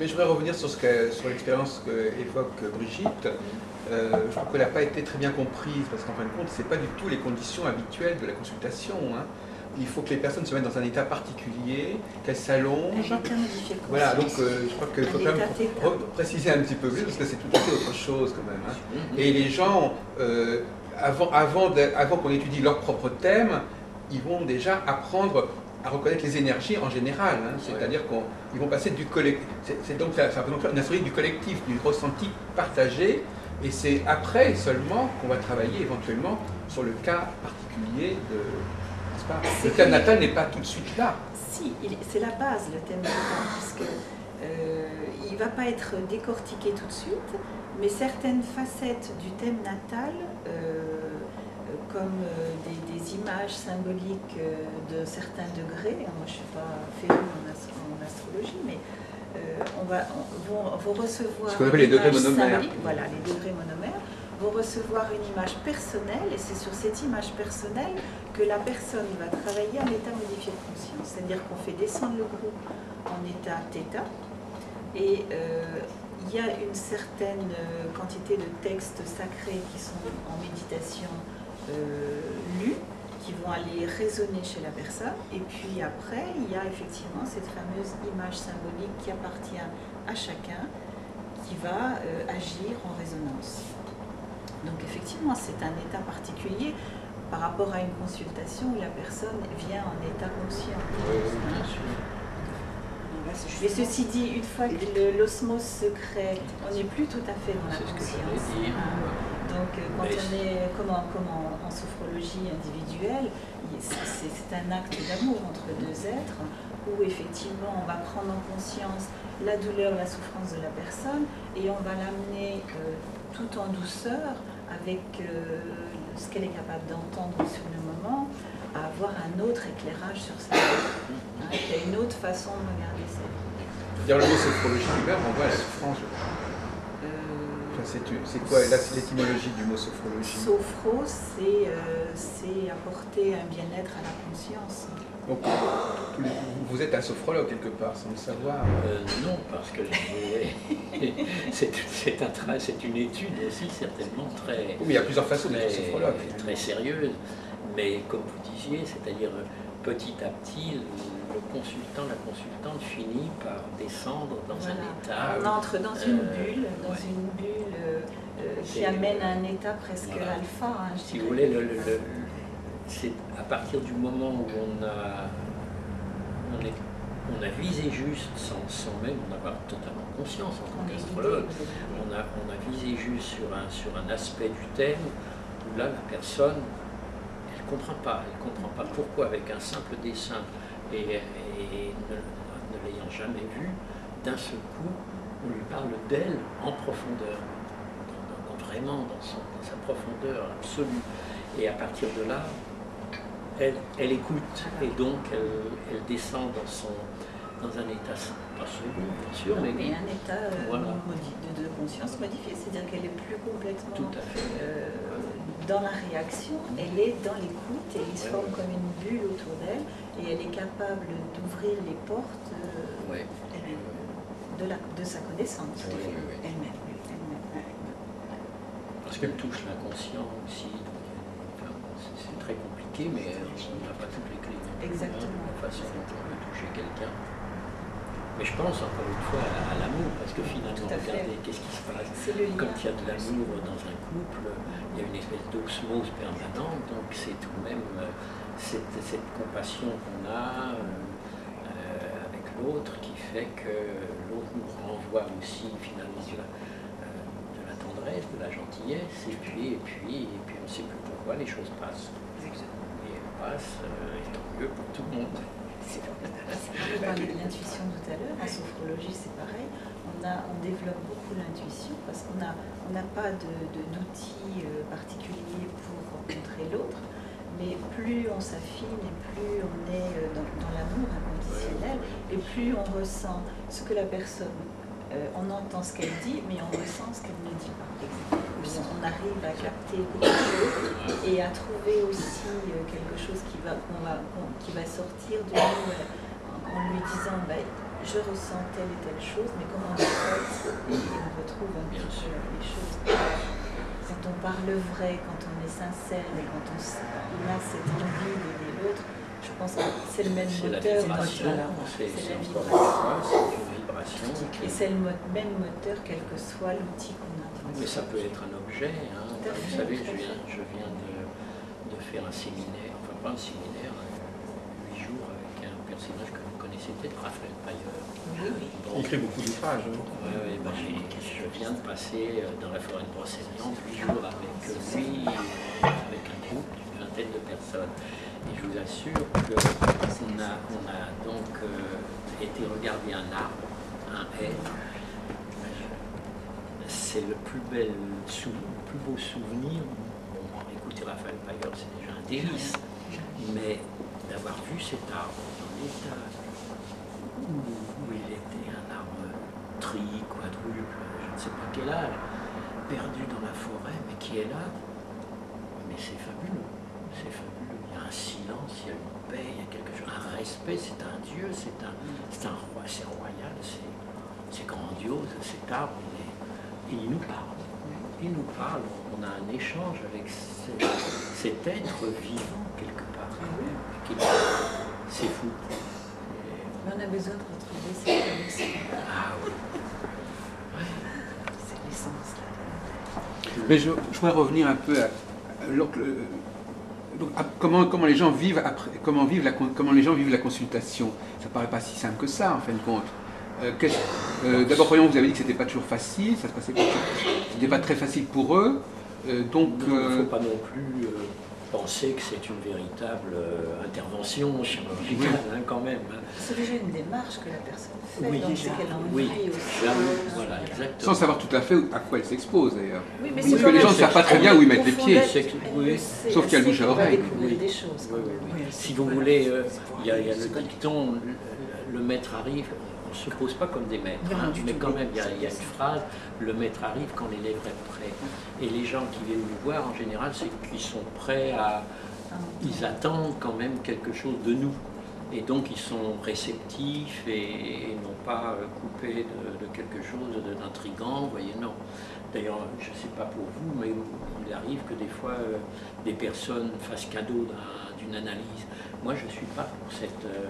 Mais je voudrais revenir sur, ce sur l'expérience qu'évoque Brigitte. Euh, je crois qu'elle n'a pas été très bien comprise, parce qu'en fin de compte, ce n'est pas du tout les conditions habituelles de la consultation. Hein. Il faut que les personnes se mettent dans un état particulier, qu'elles s'allongent. Voilà, donc euh, je crois qu'il faut quand même préciser un petit peu plus, parce que c'est tout à fait autre chose quand même. Hein. Mm-hmm. Et les gens, euh, avant, avant, avant qu'on étudie leur propre thème, ils vont déjà apprendre à reconnaître les énergies en général. Hein. C'est-à-dire qu'ils vont passer du collectif. C'est donc ça, ça une astrologie du collectif, du ressenti partagé. Et c'est après seulement qu'on va travailler éventuellement sur le cas particulier de. Pas? Le thème natal n'est pas tout de suite là. Si, c'est la base, le thème natal, puisque euh, il ne va pas être décortiqué tout de suite, mais certaines facettes du thème natal. Euh, comme euh, des, images symboliques euh, de certains degrés. Moi, je ne suis pas férue en, astrologie, mais euh, on va, vont, recevoir. Ce qu'on appelle les degrés monomères. Voilà, les degrés monomères vont recevoir une image personnelle, et c'est sur cette image personnelle que la personne va travailler en état modifié de conscience. C'est-à-dire qu'on fait descendre le groupe en état θ, et il y a une certaine quantité de textes sacrés qui sont en méditation euh, lus qui vont aller résonner chez la personne. Et puis après, il y a effectivement cette fameuse image symbolique qui appartient à chacun, qui va euh, agir en résonance. Donc effectivement, c'est un état particulier par rapport à une consultation où la personne vient en état conscient. Mais ceci dit, une fois que l'osmose se crée, on n'est plus tout à fait dans la conscience. Donc, euh, quand on est comme en, sophrologie individuelle, c'est un acte d'amour entre deux êtres où effectivement on va prendre en conscience la douleur, la souffrance de la personne et on va l'amener euh, tout en douceur avec euh, ce qu'elle est capable d'entendre sur le moment à avoir un autre éclairage sur sa vie. Hein, il y a une autre façon de regarder ça. Dire le mot sophrologie du on voit la souffrance, c'est quoi l'étymologie du mot sophrologie Sophro, euh, c'est apporter un bien-être à la conscience. Donc, vous êtes un sophrologue quelque part, sans le savoir euh, Non, parce que c'est une étude aussi certainement très. Oui, il y a plusieurs façons d'être sophrologue. Très sérieuse, mais comme vous disiez, c'est-à-dire petit à petit, le consultant, la consultante finit par descendre dans un état. On entre dans une euh, bulle, dans une bulle qui amène à un état presque alpha. Hein, si vous voulez, c'est à partir du moment où on a, on est, on a visé juste sans, même en avoir totalement conscience en tant qu'astrologue, on a, on a visé juste sur un, sur un aspect du thème où là la personne elle ne comprend pas, elle comprend pas pourquoi avec un simple dessin et, ne, l'ayant jamais vue, d'un seul coup, on lui parle d'elle en profondeur, vraiment dans, sa profondeur absolue. Et à partir de là, elle, elle écoute et donc elle, descend dans, son, dans un état, pas second bien sûr, mais, un état euh, de, conscience modifié, c'est-à-dire qu'elle est plus complètement Tout à fait. Euh, dans la réaction, elle est dans l'écoute et il se forme comme une bulle autour d'elle et elle est capable d'ouvrir les portes euh, de, la, de, sa connaissance elle-même. Parce qu'elle touche l'inconscient aussi. c'est très compliqué, mais on n'a pas toutes les clés. Exactement. La façon dont on peut toucher quelqu'un. Mais je pense encore une fois à, l'amour, parce que finalement, regardez, qu'est-ce qui se passe Quand il y a de l'amour dans un couple, il y a une espèce d'osmose permanente, donc c'est tout de même euh, cette, compassion qu'on a euh, avec l'autre qui fait que l'autre nous renvoie aussi finalement de la, euh, de la, tendresse, de la gentillesse, et puis, et puis, et puis on ne sait plus pourquoi les choses passent. Et elles passent, et tant mieux pour tout le monde. De l'intuition tout à l'heure, en sophrologie c'est pareil, on, développe beaucoup l'intuition parce qu'on n'a on pas d'outils euh, particuliers pour rencontrer l'autre, mais plus on s'affine et plus on est euh, dans, l'amour inconditionnel et plus on ressent ce que la personne, euh, on entend ce qu'elle dit, mais on ressent ce qu'elle ne dit pas. On arrive à capter et à trouver aussi quelque chose qui va, va, qui va sortir de nous en lui disant bah, je ressens telle et telle chose, mais comment on fait? Et on retrouve un petit peu les choses. Quand on parle vrai, quand on est sincère et quand on a cette envie d'aider l'autre, je pense que c'est le même C'est la moteur. c'est la vibration. fois, c'est une vibration. Et c'est le mo- même moteur, quel que soit l'outil qu'on a. Mais ça peut être un objet. hein. Vous fait, savez, je viens, je viens de, de faire un séminaire, enfin pas un séminaire, euh, huit jours avec un personnage que vous connaissez peut-être, Raphaël Pailleur. Oui, oui. Il écrit beaucoup d'ouvrages. hein. Ouais, ouais, ben, je viens de passer euh, dans la forêt de Brocéliande huit jours avec lui, avec un groupe d'une vingtaine de personnes. Et je vous assure qu'on a, on a donc euh, été regarder un arbre, un hêtre. C'est le plus bel le plus beau souvenir. Bon, écoutez Raphaël Pailleur, c'est déjà un délice. Mais d'avoir vu cet arbre dans l'état où, où il était un arbre tri, quadruple, je ne sais pas quel âge, perdu dans la forêt, mais qui est là. Mais c'est fabuleux, c'est fabuleux. Un silence, il y a une paix, il y a quelque chose, un respect, c'est un dieu, c'est un, c'est un roi, c'est royal, c'est, c'est grandiose, cet arbre, il est- et il nous parle. Il nous parle, on a un échange avec ce- cet être vivant quelque part. Qui- C'est fou. Mais on a besoin de retrouver cette connexion. ah oui. C'est l'essence là. Mais je, je voudrais revenir un peu à, à- donc, comment, comment les gens vivent après, comment, vivent la, comment les gens vivent la consultation? Ça paraît pas si simple que ça en fin de compte. Euh, euh, D'abord, voyons, vous avez dit que c'était pas toujours facile, ça se passait pas, très facile pour eux. Euh, donc, il ne faut pas non plus penser que c'est une véritable euh, intervention chirurgicale, hein, quand même. hein. C'est déjà une démarche que la personne fait, Oui, donc c'est qu'elle envie Oui, aussi. Là, Euh, voilà, sans savoir tout à fait à quoi elle s'expose d'ailleurs. Oui, mais parce que les gens ne savent pas très bien où ils mettent les pieds. Sauf qu'il y a le bouche à oreille. découvrir Oui. des choses. Oui, oui, oui. Oui, Si vous voulez, euh, il y, a il y a le dicton, le, maître arrive, ne se pose pas comme des maîtres, hein, mais quand même, il y, a, il y a une phrase, le maître arrive quand l'élève est prêt. Et les gens qui viennent nous voir, en général, c'est qu'ils sont prêts à... Ils attendent quand même quelque chose de nous. Et donc ils sont réceptifs et, et non pas euh, coupés de, de quelque chose d'intrigant, vous voyez, non. D'ailleurs, je ne sais pas pour vous, mais il arrive que des fois euh, des personnes fassent cadeau d'un- d'une analyse. Moi, je ne suis pas pour cette... euh,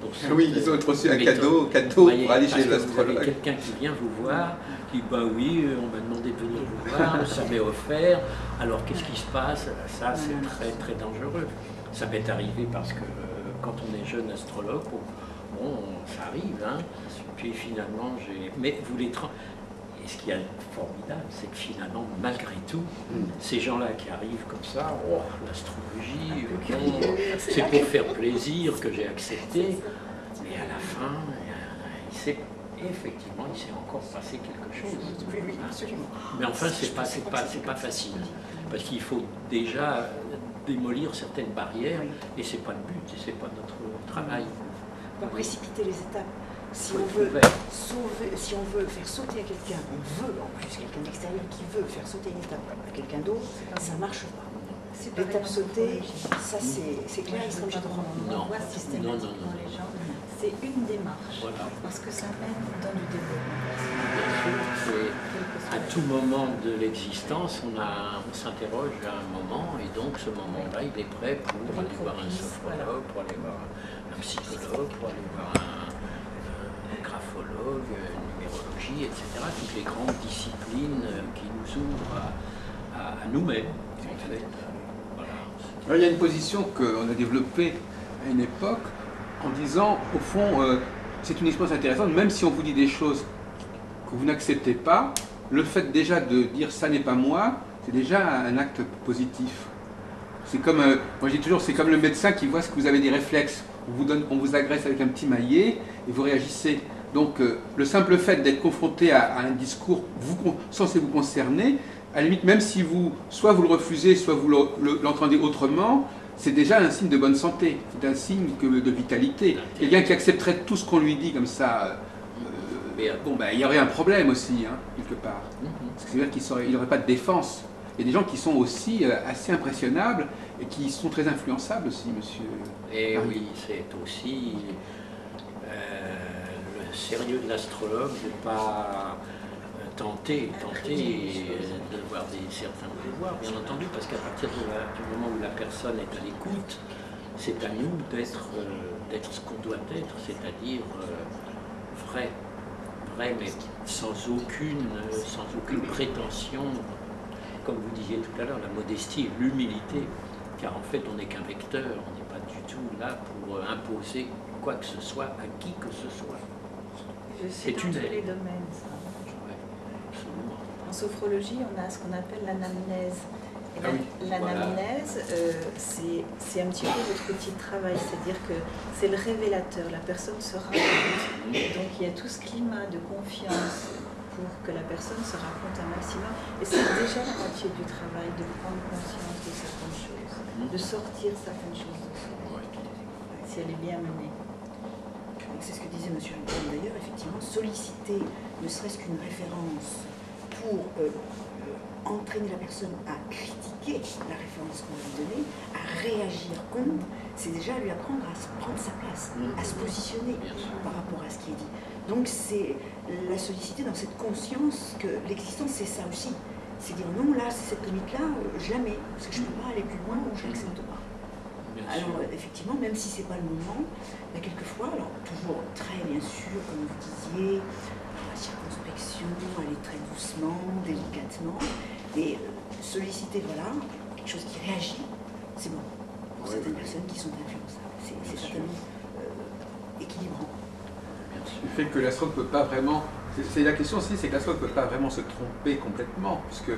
pour cette, Oui, ils ont euh, reçu un méthode. cadeau, cadeau voyez, pour aller chez l'astrologue. quelqu'un qui vient vous voir, qui dit bah oui, euh, on m'a demandé de venir vous voir, ça m'est offert. Alors qu'est-ce qui se passe? Ça, c'est très très dangereux. Ça m'est arrivé parce que euh, quand on est jeune astrologue, bon, bon, ça arrive, hein. Puis finalement, j'ai. Mais vous les ce qui est formidable, c'est que finalement, malgré tout, ces gens-là qui arrivent comme ça, oh, l'astrologie, c'est pour faire plaisir que j'ai accepté. Et à la fin, il s'est effectivement, il s'est encore passé quelque chose. Mais enfin, c'est pas, pas, facile, parce qu'il faut déjà démolir certaines barrières, et c'est pas le but, et c'est pas notre travail. pas précipiter les étapes. Si on veut ouvert. sauver, si on veut faire sauter à quelqu'un, on veut en plus quelqu'un d'extérieur qui veut faire sauter une étape à quelqu'un d'autre, ça marche pas. L'étape sautée, ça c'est c'est clair, ils. On Non. Non, non, non. les gens. C'est une démarche. Voilà. Parce que ça mène dans du développement À le- tout moment de l'existence, on, s'interroge à un moment, et donc ce moment-là, il est prêt pour aller voir un sophrologue, pour aller voir un psychologue, pour aller voir un une numérologie, etc. Toutes les grandes disciplines euh, qui nous ouvrent à, nous-mêmes. Alors, il y a une position qu'on a développée à une époque en disant, au fond, euh, c'est une expérience intéressante, même si on vous dit des choses que vous n'acceptez pas, le fait déjà de dire ça n'est pas moi, c'est déjà un acte positif. C'est comme, euh, moi je dis toujours, c'est comme le médecin qui voit ce que vous avez des réflexes. On vous, donne, on vous agresse avec un petit maillet et vous réagissez. Donc euh, le simple fait d'être confronté à, à un discours vous, censé vous concerner, à la limite, même si vous, soit vous le refusez, soit vous le- le- l'entendez autrement, c'est déjà un signe de bonne santé, c'est un signe que- de vitalité. Quelqu'un qui accepterait tout ce qu'on lui dit comme ça, euh, euh, bon, ben, il y aurait un problème aussi, hein, quelque part. mhm. C'est-à-dire qu'il n'aurait pas de défense. Il y a des gens qui sont aussi assez impressionnables et qui sont très influençables aussi, monsieur. Et Ah oui, c'est aussi euh, sérieux de l'astrologue de ne pas euh, tenter, tenter euh, de des, certains pouvoirs, bien entendu, parce qu'à partir du moment où la personne est à l'écoute, c'est à nous d'être euh, ce qu'on doit être, c'est-à-dire vrai, vrai, mais sans aucune, sans aucune prétention, comme vous disiez tout à l'heure, la modestie et l'humilité, car en fait on n'est qu'un vecteur, on n'est pas du tout là pour imposer quoi que ce soit à qui que ce soit. C'est dans tous les domaines. ça. En sophrologie, on a ce qu'on appelle l'anamnèse. Ah oui, L'anamnèse, euh, c'est c'est un petit peu votre outil de travail, c'est-à-dire que c'est le révélateur, la personne se raconte. Donc il y a tout ce climat de confiance pour que la personne se raconte un maximum. Et c'est déjà la moitié du travail de prendre conscience de certaines choses, de sortir certaines choses de soi, si elle est bien menée. C'est ce que disait M. Antoine d'ailleurs, effectivement, solliciter ne serait-ce qu'une référence pour euh, euh, entraîner la personne à critiquer la référence qu'on lui donner, à réagir contre, c'est déjà lui apprendre à prendre sa place, à se positionner Bien sûr. par rapport à ce qui est dit. Donc c'est la solliciter dans cette conscience que l'existence c'est ça aussi. C'est dire non, là, c'est cette limite-là, euh, mets, parce que je ne peux pas aller plus loin ou je ne l'accepte pas. Alors euh, effectivement, même si c'est pas le moment, il y a quelquefois, alors toujours très bien sûr, comme vous disiez, la circonspection, aller très doucement, délicatement, et euh, solliciter voilà quelque chose qui réagit, c'est bon. Pour Oui, certaines oui. personnes qui sont influençables, c'est certainement euh, équilibrant. Bien sûr. Le fait que l'astrologue ne peut pas vraiment. c'est- la question aussi, c'est que l'astrologue ne peut pas vraiment se tromper complètement, puisque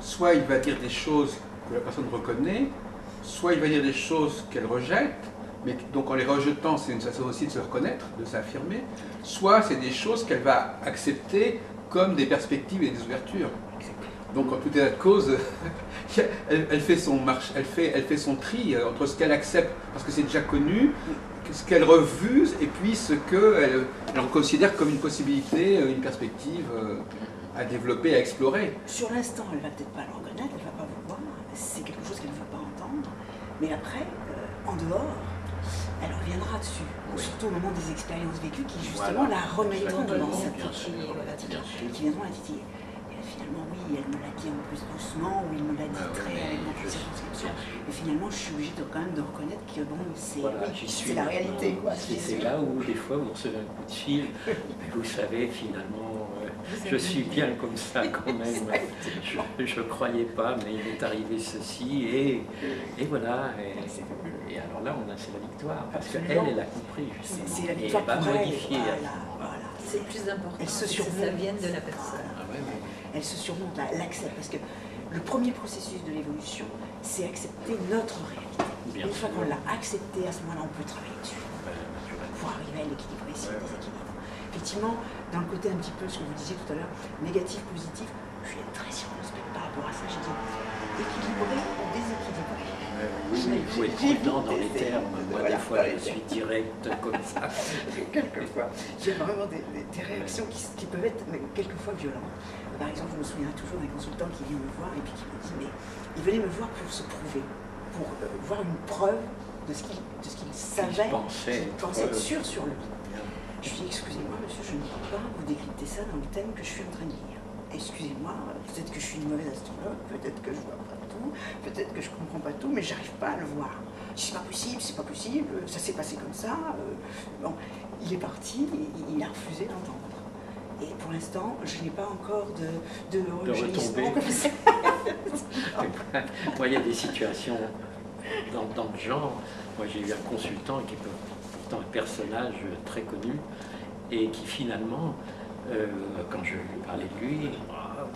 soit il va dire des choses que la personne reconnaît, soit il va dire des choses qu'elle rejette, mais donc en les rejetant, c'est une façon aussi de se reconnaître, de s'affirmer, soit c'est des choses qu'elle va accepter comme des perspectives et des ouvertures. Donc en tout état de cause, elle, elle fait son marche, elle fait, elle fait son tri euh, entre ce qu'elle accepte parce que c'est déjà connu, ce qu'elle refuse et puis ce qu'elle elle considère comme une possibilité, euh, une perspective euh, à développer, à explorer. Sur l'instant, elle va peut-être pas le reconnaître, elle va pas vouloir, c'est quelque chose qu'elle ne veut pas entendre, mais après, euh, en dehors, elle reviendra dessus, Oui. surtout au moment des expériences vécues qui justement Voilà. la remettront devant. Bien sûr. qui viendront la titiller. Et là, finalement, oui, elle me l'a dit peu plus doucement, ou il me l'a dit Ah très mais avec beaucoup de je- circonscription. Et finalement, je suis obligée de, quand même de reconnaître que bon, c'est Voilà, oui, la réalité. C'est là où des fois on se fait un coup de fil. Mais vous savez, finalement, je suis bien comme ça quand même. Je ne croyais pas, mais il est arrivé ceci et, et voilà. Et, et alors là, on a c'est la victoire parce qu'elle, elle a compris C'est justement. c'est la Et victoire elle. modifier. Voilà, voilà. C'est le plus important, Elle se c'est que ça surmonte. vienne de la personne. Ah ouais, ouais. elle se surmonte, elle l'accepte. Parce que le premier processus de l'évolution, c'est accepter notre réalité. Bien Une fois qu'on l'a accepté, à ce moment-là, on peut travailler dessus pour arriver à l'équilibre et équilibres. Effectivement, dans le côté un petit peu, ce que vous disiez tout à l'heure, négatif, positif, je suis très circonspecte par rapport à ça. J'ai dit équilibré ou déséquilibré? Oui, mais il faut être prudent dans les termes. Moi, des fois, je suis direct comme ça. quelquefois. J'ai vraiment des, des- des réactions qui, qui peuvent être quelquefois violentes. Par exemple, je me souviens toujours d'un consultant qui vient me voir et puis qui me dit Mais il venait me voir pour se prouver, pour euh, voir une preuve de ce qu'il de ce qu'il savait, pensait qu'il pensait être sûr sur lui. Je lui dis Excusez-moi, monsieur, je ne peux pas vous décrypter ça dans le thème que je suis en train de lire. Excusez-moi, peut-être que je suis une mauvaise astrologue, peut-être que je vois pas tout, peut-être que je comprends pas tout, mais j'arrive pas à le voir. C'est pas possible, c'est pas possible, ça s'est passé comme ça. euh, bon, il est parti, il, il a refusé d'entendre. Et pour l'instant, je n'ai pas encore de, de, retombées. Moi, il y a des situations dans, dans le genre. Moi, j'ai eu un consultant qui est un personnage très connu et qui finalement, euh, quand je lui parlais de lui, Ah,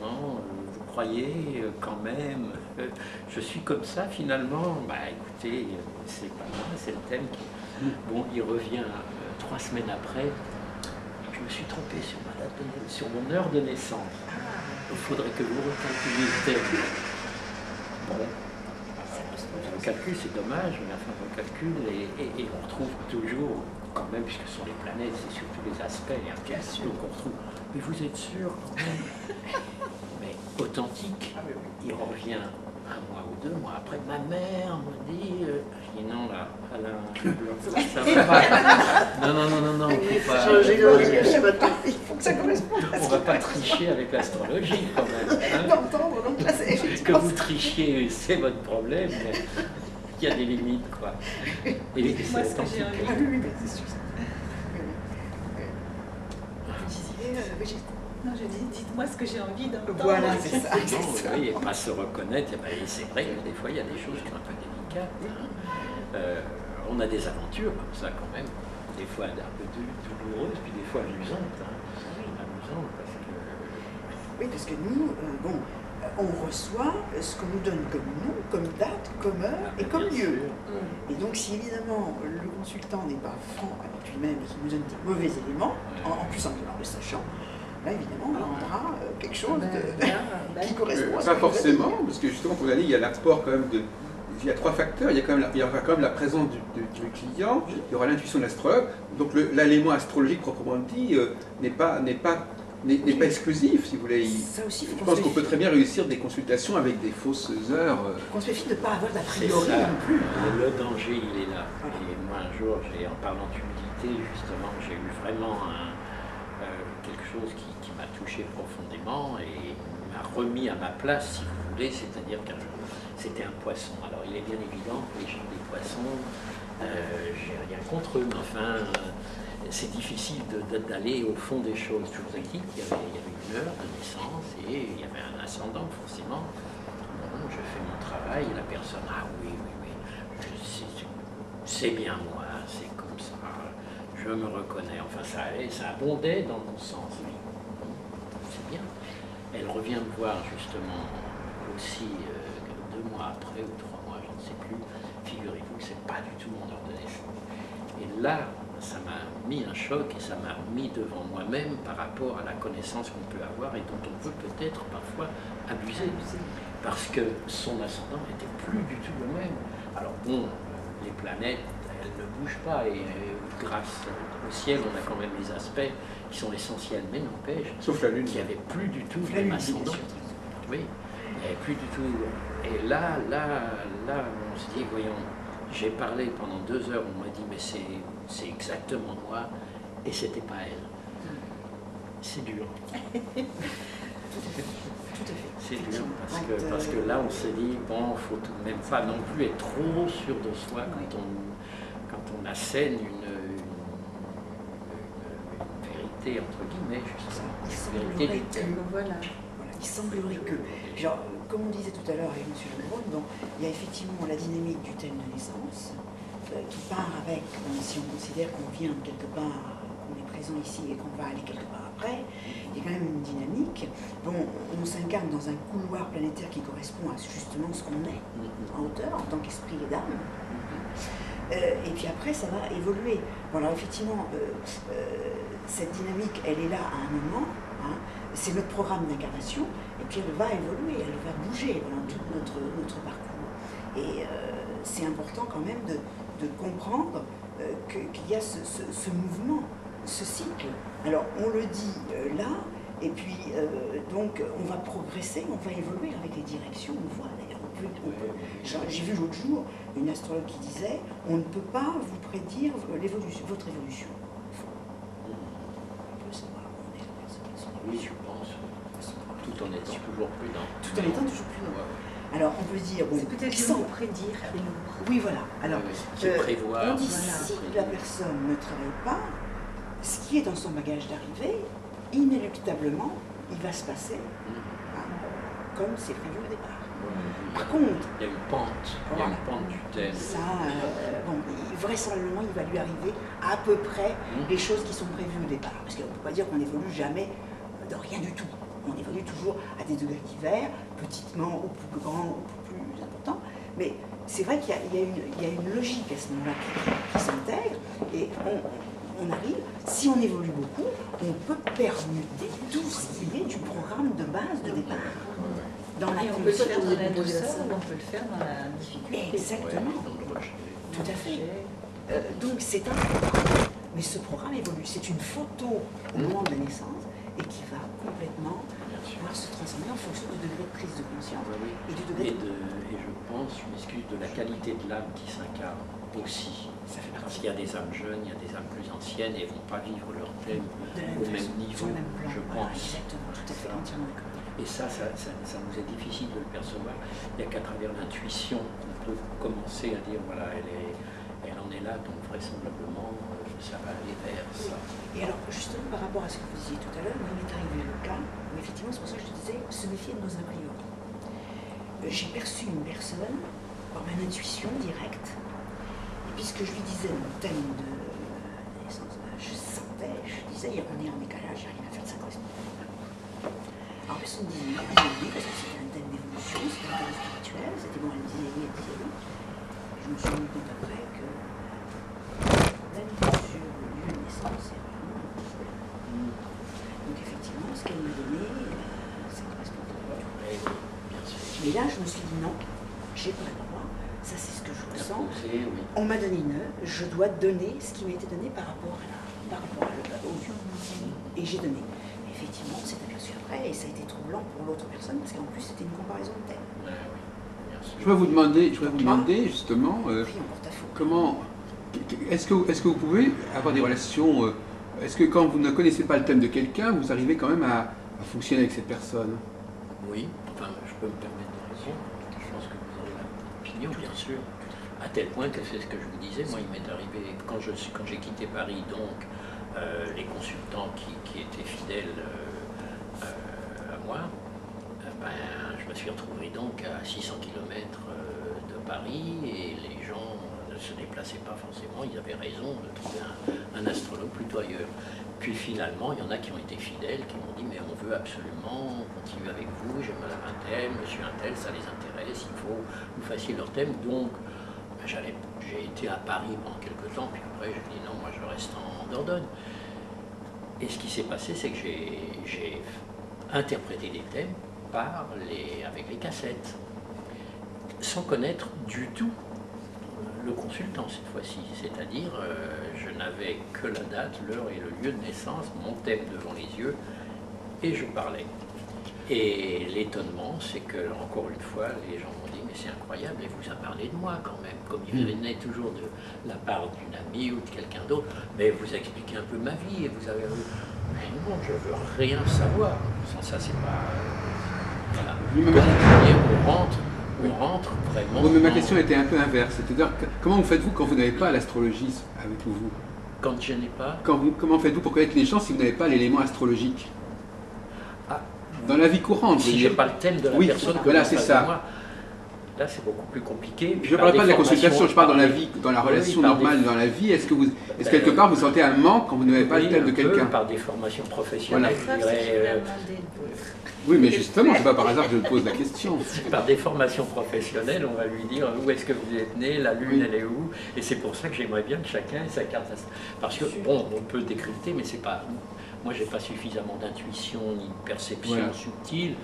non, vous croyez quand même, euh, je suis comme ça finalement. Bah écoutez, c'est pas moi, c'est le thème. qui- Bon, il revient euh, trois semaines après. Je me suis trompé sur, ma date de- sur mon heure de naissance. Il faudrait que vous recalculiez le thème. Bon, le calcul c'est dommage, mais enfin on calcule et, et- et on retrouve toujours, quand même, puisque ce sont les planètes, c'est surtout les aspects, hein, Bien sûr. donc on retrouve. Mais vous êtes sûr quand même Mais authentique. Ah. Il revient un mois ou deux mois après. Ma mère me dit. euh, Je dis non, là, Alain, ça va pas. Non, non, non, non, non, Il faut faut pas- changer Il faut que ça corresponde on ce va pas tricher avec l'astrologie quand même. hein. d'entendre. Donc là, c'est Que vous trichiez, c'est votre problème, mais il y a des limites, quoi. Et Moi, c'est ce que j'ai authentique. Ah oui, oui, mais c'est sûr. Euh, Brigitte Non, je dis, dites-moi ce que j'ai envie d'entendre. Voilà, c'est ça. Non, c'est ça. oui, et pas se reconnaître, ben, c'est vrai que des fois il y a des choses qui sont un peu délicates. hein. Euh, on a des aventures comme ça quand même, des fois un peu dou- douloureuses, puis des fois amusantes. hein. Amusantes parce que Oui, parce que nous, euh, bon, euh, on reçoit euh, ce qu'on nous donne comme nom, comme date, comme heure et comme Ah, lieu. Et donc, si évidemment le consultant n'est pas franc avec lui-même et qu'il nous donne des mauvais éléments, en, en plus en le sachant, là évidemment, on rendra euh, quelque chose Ben, de- ben, ben, qui Euh, correspond à ce Pas vous forcément, dit. parce que justement, pour l'année, il y a l'apport quand même de. Il y a trois facteurs. Il y a quand même la, il y aura quand même la présence du, du- du client, il y aura l'intuition de l'astrologue. Donc l'élément astrologique proprement dit euh, n'est pas, n'est pas, n'est pas exclusif, si vous voulez. Ça aussi, il je faut pense qu'on peut très bien réussir des consultations avec des fausses heures. euh. qu'on se méfie de ne pas avoir d'a priori non plus. Le danger, il est là. Voilà. Et moi, un jour, j'ai, en parlant d'humilité, justement, j'ai eu vraiment un, euh, quelque chose qui, qui m'a touché profondément et m'a remis à ma place, si vous voulez, c'est-à-dire qu'un jour, c'était un poisson. Alors, il est bien évident que les gens des poissons, euh, j'ai rien contre eux, mais enfin, euh, c'est difficile d'aller au fond des choses. Je vous ai dit qu'il y avait, une heure de naissance et il y avait un ascendant, forcément. Je fais mon travail et la personne, ah oui, oui, oui, c'est- bien moi, c'est comme ça, je me reconnais. Enfin, ça ça abondait dans mon sens. C'est bien. Elle revient me voir justement aussi euh, deux mois après ou trois mois, je ne sais plus. Figurez-vous que c'est pas du tout mon heure de naissance. Et là, mis un choc et ça m'a mis devant moi-même par rapport à la connaissance qu'on peut avoir et dont on peut peut-être parfois abuser. Parce que son ascendant n'était plus du tout le même. Alors bon, les planètes, elles ne bougent pas et euh, grâce au ciel, on a quand même des aspects qui sont essentiels, mais n'empêche Sauf la Lune. qu'il n'y avait plus du tout La le même ascendant. Oui, il n'y avait plus du tout. Et là, là, là, on se dit, voyons, j'ai parlé pendant deux heures, on m'a dit, mais c'est, c'est exactement moi, et c'était pas elle. C'est dur, Tout à fait. Tout à fait. c'est dur, parce que, euh, parce que là, on s'est dit, bon, faut tout de même pas non plus être trop sûr de soi quand on, quand on assène une, une- une- une vérité, entre guillemets, justement, Il une vérité semblerait du que-. Voilà. Voilà, il semblerait que, genre, euh, comme on disait tout à l'heure avec M. Lebrun, bon, il y a effectivement la dynamique du thème de naissance euh, qui part avec, bon, si on considère qu'on vient de quelque part, qu'on est présent ici et qu'on va aller quelque part après, il y a quand même une dynamique. Bon, on s'incarne dans un couloir planétaire qui correspond à justement ce qu'on est en hauteur en tant qu'esprit et d'âme. Euh, et puis après, ça va évoluer. Bon, alors effectivement, euh, euh, cette dynamique, elle est là à un moment. hein. c'est notre programme d'incarnation. Et puis elle va évoluer, elle va bouger pendant tout notre, notre parcours. Et euh, c'est important quand même de, de comprendre euh, qu'il y a ce, ce- ce mouvement, ce cycle. Alors on le dit euh, là, et puis euh, donc on va progresser, on va évoluer avec les directions, on voit d'ailleurs. J'ai vu l'autre jour une astrologue qui disait on ne peut pas vous prédire votre évolution. On peut savoir où on est la personne, son Oui, évolution. je pense, tout en étant toujours prudent. Tout en étant toujours plus Ouais, loin. ouais. Alors on peut dire, peut-être qui prédire. Oui, voilà. Alors. Se euh, prévoir. on dit voilà. si la personne ne travaille pas, ce qui est dans son bagage d'arrivée, inéluctablement, il va se passer Mhm. hein, comme c'est prévu au départ. Par contre, Il y a une pente, il y a une pente du thème. ça, euh, bon, vraisemblablement, il va lui arriver à peu près Mhm. les choses qui sont prévues au départ. Parce qu'on ne peut pas dire qu'on évolue jamais de rien du tout. On évolue toujours à des degrés divers, petitement ou plus grand ou plus important. Mais c'est vrai qu'il y, a- y une- il y a une logique à ce moment-là qui, qui s'intègre. Et on, on arrive, si on évolue beaucoup, on peut permuter tout ce qui est du programme de base de départ. Dans la Et on peut le faire de dans la douceur on peut le faire dans la difficulté. Exactement. Tout à fait. Euh, donc c'est un programme, mais ce programme évolue. C'est une photo au moment de la naissance, et qui va complètement. Pouvoir se transformer en fonction du degré de prise de conscience Oui, oui. et du degré Et, de... de, et je pense, je m'excuse, de la qualité de l'âme qui s'incarne aussi. Ça fait Parce qu'il y a des âmes jeunes, il y a des âmes plus anciennes et elles ne vont pas vivre leur thème au même façon, niveau, même plan. je Voilà, pense. exactement, tout à fait, entièrement d'accord. Et ça, ça, ça, ça nous est difficile de le percevoir. Il n'y a qu'à travers l'intuition qu'on peut commencer à dire voilà, elle, est, elle en est là, donc vraisemblablement, ça va aller vers ça. Et alors, justement, par rapport à ce que vous disiez tout à l'heure, il m'est arrivé le cas où, effectivement, c'est pour ça que je te disais, se méfier de nos a priori. Euh, J'ai perçu une personne par mon intuition directe, et puisque je lui disais mon thème de naissance, euh, je sentais, je disais, on est en décalage, a rien à faire de ça correspond. Alors, on me disait, oui, parce que c'était un thème d'évolution, c'était un thème spirituel, c'était bon, elle me disait oui, elle me disait oui. Je me suis rendu compte après que le problème sur le problème. Donc effectivement, ce qu'elle m'a donné, euh, ça correspond pas. du tout. Mais. Mais là, je me suis dit non, j'ai pas le droit, ça c'est ce que je ressens. On m'a donné une œuvre, je dois donner ce qui m'a été donné par rapport à la, par rapport à le- au Dieu. Et j'ai donné. Effectivement, c'est aperçu après, et ça a été troublant pour l'autre personne, parce qu'en plus c'était une comparaison de thème. Je voudrais vous demander, je voudrais vous demander justement euh, comment. Est-ce que, vous pouvez avoir des relations. euh, Est-ce que quand vous ne connaissez pas le thème de quelqu'un, vous arrivez quand même à, fonctionner avec cette personne? Oui, enfin, je peux me permettre de répondre. Je pense que vous avez l'opinion, bien sûr. À tel point que c'est ce que je vous disais, moi, il m'est arrivé, quand j'ai quitté Paris, donc, euh, les consultants qui, étaient fidèles euh, à moi, ben, je me suis retrouvé donc à 600 km de Paris et les se déplaçaient pas forcément, ils avaient raison de trouver un, un astrologue plutôt ailleurs. Puis finalement, il y en a qui ont été fidèles, qui m'ont dit mais on veut absolument continuer avec vous, j'ai madame un monsieur un tel, ça les intéresse, il faut que vous fassiez leur thème. Donc ben, j'ai été à Paris pendant quelques temps, puis après j'ai dit non, moi je reste en Dordogne. Et ce qui s'est passé, c'est que j'ai interprété des thèmes par les, avec les cassettes, sans connaître du tout le consultant cette fois-ci. C'est-à-dire, euh, je n'avais que la date, l'heure et le lieu de naissance, mon thème devant les yeux, et je parlais. Et l'étonnement, c'est que, encore une fois, les gens m'ont dit, mais c'est incroyable, et vous a parlé de moi quand même, comme il venait toujours de la part d'une amie ou de quelqu'un d'autre, mais vous expliquez un peu ma vie, et vous avez... Mais non, je veux rien savoir. Sans ça, c'est pas... Voilà. On rentre, on rentre vraiment... Mais ma question était un peu inverse. C'est-à-dire, comment vous faites-vous quand vous n'avez pas l'astrologie avec vous? Quand je n'ai pas... Quand vous- Comment faites-vous pour connaître les gens si vous n'avez pas l'élément astrologique? Ah, Dans la vie courante, je si j'ai dire. pas le thème de la Oui, personne voilà, c'est ça. Là c'est beaucoup plus compliqué. Je ne parle pas de la consultation, je parle dans la vie, dans la relation normale, des- dans la vie. Est-ce que vous, est-ce Ben, quelque part vous sentez un manque quand vous n'avez pas le Oui, thème de quelqu'un Par des formations professionnelles, je dirais, euh. Oui, mais justement, c'est pas par hasard que je pose la question. par des formations professionnelles, on va lui dire où est-ce que vous êtes né, la lune Oui. elle est où, et c'est pour ça que j'aimerais bien que chacun ait sa carte Parce que bon, on peut décrypter, mais c'est pas. Moi, j'ai pas suffisamment d'intuition ni de perception Voilà. subtile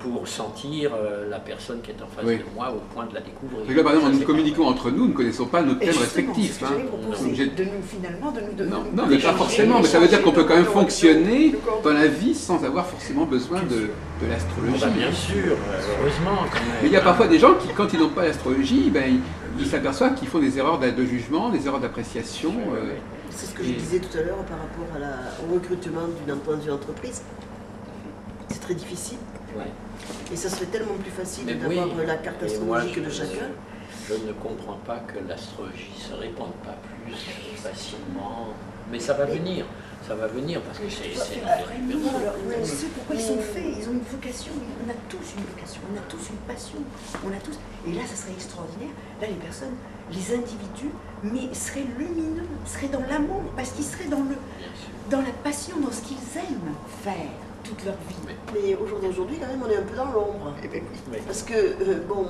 pour sentir euh, la personne qui est en face Oui. de moi au point de la découvrir. Parce que là, par exemple, nous communiquons entre nous, nous ne connaissons pas notre Et thème justement, c'est respectif. ce que hein. proposer, de nous finalement, de nous de Non, non, mais pas forcément, mais ça veut dire qu'on peut quand même fonctionner dans la vie sans avoir forcément besoin de, de Ah l'astrologie. bah, bien sûr, euh, heureusement quand même. Mais il y a parfois des gens qui, quand ils n'ont pas l'astrologie, ben, ils s'aperçoivent qu'ils font des erreurs de jugement, des erreurs d'appréciation. Euh. C'est ce que je disais tout à l'heure par rapport à la- au recrutement d'une entreprise. C'est très difficile Ouais. et ça serait tellement plus facile Mais d'avoir oui, la carte moi, astrologique de chacun. Je ne comprends pas que l'astrologie se répande pas plus facilement. Mais ça va venir, ça va venir parce que c'est on sait pourquoi ils sont faits, ils ont une vocation, on a tous une vocation, on a tous une passion, on a tous. Et là, ça serait extraordinaire. Là, les personnes, les individus, mais seraient lumineux, seraient dans l'amour, parce qu'ils seraient dans, le, dans la passion, dans ce qu'ils aiment faire toute leur vie. Mais- Mais au jour d'aujourd'hui, quand même, on est un peu dans l'ombre. Eh ben oui. Parce que, euh, bon,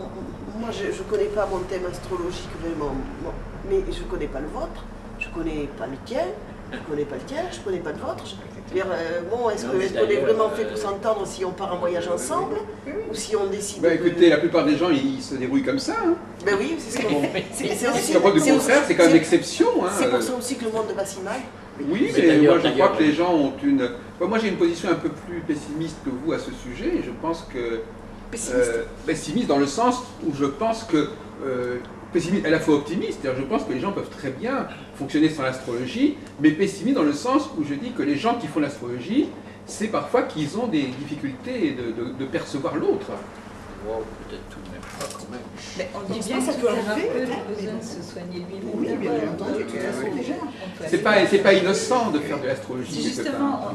moi, je ne connais pas mon thème astrologique vraiment, bon, mais je ne connais pas le vôtre, je ne connais pas le tien, je ne connais pas le tien, je ne connais pas le vôtre. Je- dire, euh, bon, est-ce qu'on est vraiment fait euh, pour s'entendre si on part en voyage oui, oui, ensemble ou si on décide bah, de- écoutez, la plupart des gens, ils se débrouillent comme ça. Hein. Ben oui, c'est ce qu'on. C'est aussi- c'est contraire, c'est quand même l'exception. Hein. C'est pour ça aussi que le monde va si mal. Oui, Mais moi je crois que les gens ont une. Moi j'ai une position un peu plus pessimiste que vous à ce sujet. et Je pense que. Pessimiste. euh, pessimiste dans le sens où je pense que. euh, pessimiste à la fois optimiste, c'est-à-dire je pense que les gens peuvent très bien fonctionner sans l'astrologie, mais pessimiste dans le sens où je dis que les gens qui font l'astrologie, c'est parfois qu'ils ont des difficultés de, de- de percevoir l'autre. Wow, peut-être tout de même pas quand même. Mais on dit Ça, bien ça que peut le arriver, thérapeute a peut-être, besoin de se soigner lui-même. Oui, bien entendu, de toute façon, Oui, déjà. peut C'est pas, c'est pas innocent de faire de l'astrologie. Justement,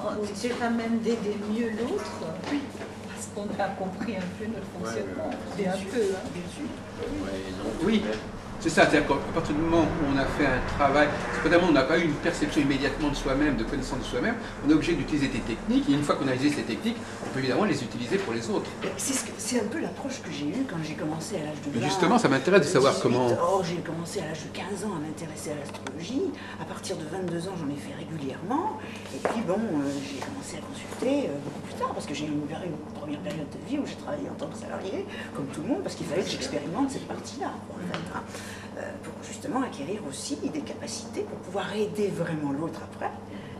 pas même d'aider mieux l'autre, parce qu'on a compris un peu notre fonctionnement. C'est un peu, hein. Bien sûr. Ouais, non, tout Oui. C'est ça, c'est-à-dire qu'à partir du moment où on a fait un travail, évidemment on n'a pas eu une perception immédiatement de soi-même, de connaissance de soi-même, on est obligé d'utiliser des techniques, et une fois qu'on a utilisé ces techniques, on peut évidemment les utiliser pour les autres. C'est ce un peu l'approche que j'ai eue quand j'ai commencé à l'âge de 20 Mais justement, ça m'intéresse de savoir 18. comment... Or, j'ai commencé à l'âge de 15 ans à m'intéresser à l'astrologie. À partir de 22 ans, j'en ai fait régulièrement. Et puis, bon, euh, j'ai commencé à consulter euh, beaucoup plus tard parce que j'ai eu une, première période de vie où j'ai travaillé en tant que salarié, comme tout le monde, parce qu'il fallait que j'expérimente cette partie-là, en fait, hein, pour justement acquérir aussi des capacités pour pouvoir aider vraiment l'autre après.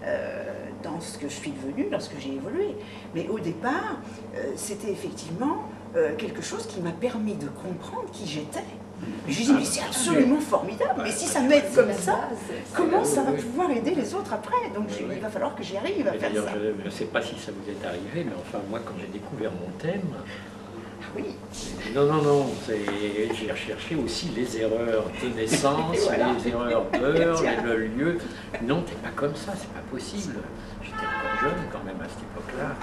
euh, dans ce que je suis devenue lorsque j'ai évolué. Mais au départ, euh, c'était effectivement euh, quelque chose qui m'a permis de comprendre qui j'étais. Et je dis, mais c'est absolument formidable, mais si ça m'aide comme ça, comment ça va pouvoir aider les autres après? Donc il va falloir que j'y arrive à faire D'ailleurs, ça. je ne sais pas si ça vous est arrivé, mais enfin, moi, quand j'ai découvert mon thème, Oui, non, non, non, j'ai recherché aussi les erreurs de naissance, voilà. les erreurs d'heure, le lieu. Non, t'es pas comme ça, c'est pas possible. J'étais encore jeune quand même à cette époque-là.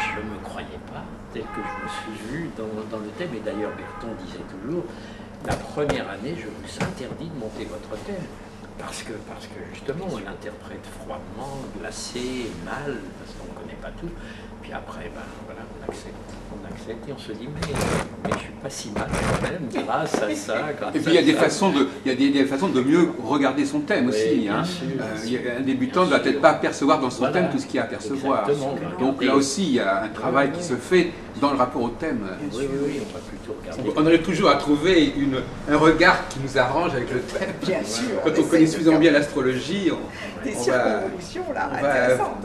Je ne me croyais pas tel que je me suis vu dans, dans le thème. Et d'ailleurs, Berton disait toujours, la première année, je vous interdis de monter votre thème. Parce que, parce que justement, on l'interprète froidement, glacé, mal, parce qu'on ne connaît pas tout. Puis après, ben, voilà, on accepte. Accepte et on se dit, mais, mais je suis pas si mal quand même, grâce à ça. Grâce Et puis il y a des ça. façons de, il y a des, des façons de mieux regarder son thème Oui, aussi. bien hein. sûr, Euh, sûr. un débutant ne va peut-être pas percevoir dans son Voilà. thème tout ce qu'il y a à percevoir. Exactement. Donc là aussi, il y a un travail qui se fait dans le rapport au thème. Oui, oui, oui, on va plutôt regarder. On arrive toujours à trouver une, un regard qui nous arrange avec le thème. bien sûr. Quand on connaît suffisamment bien l'astrologie, on, va, circonvolutions là,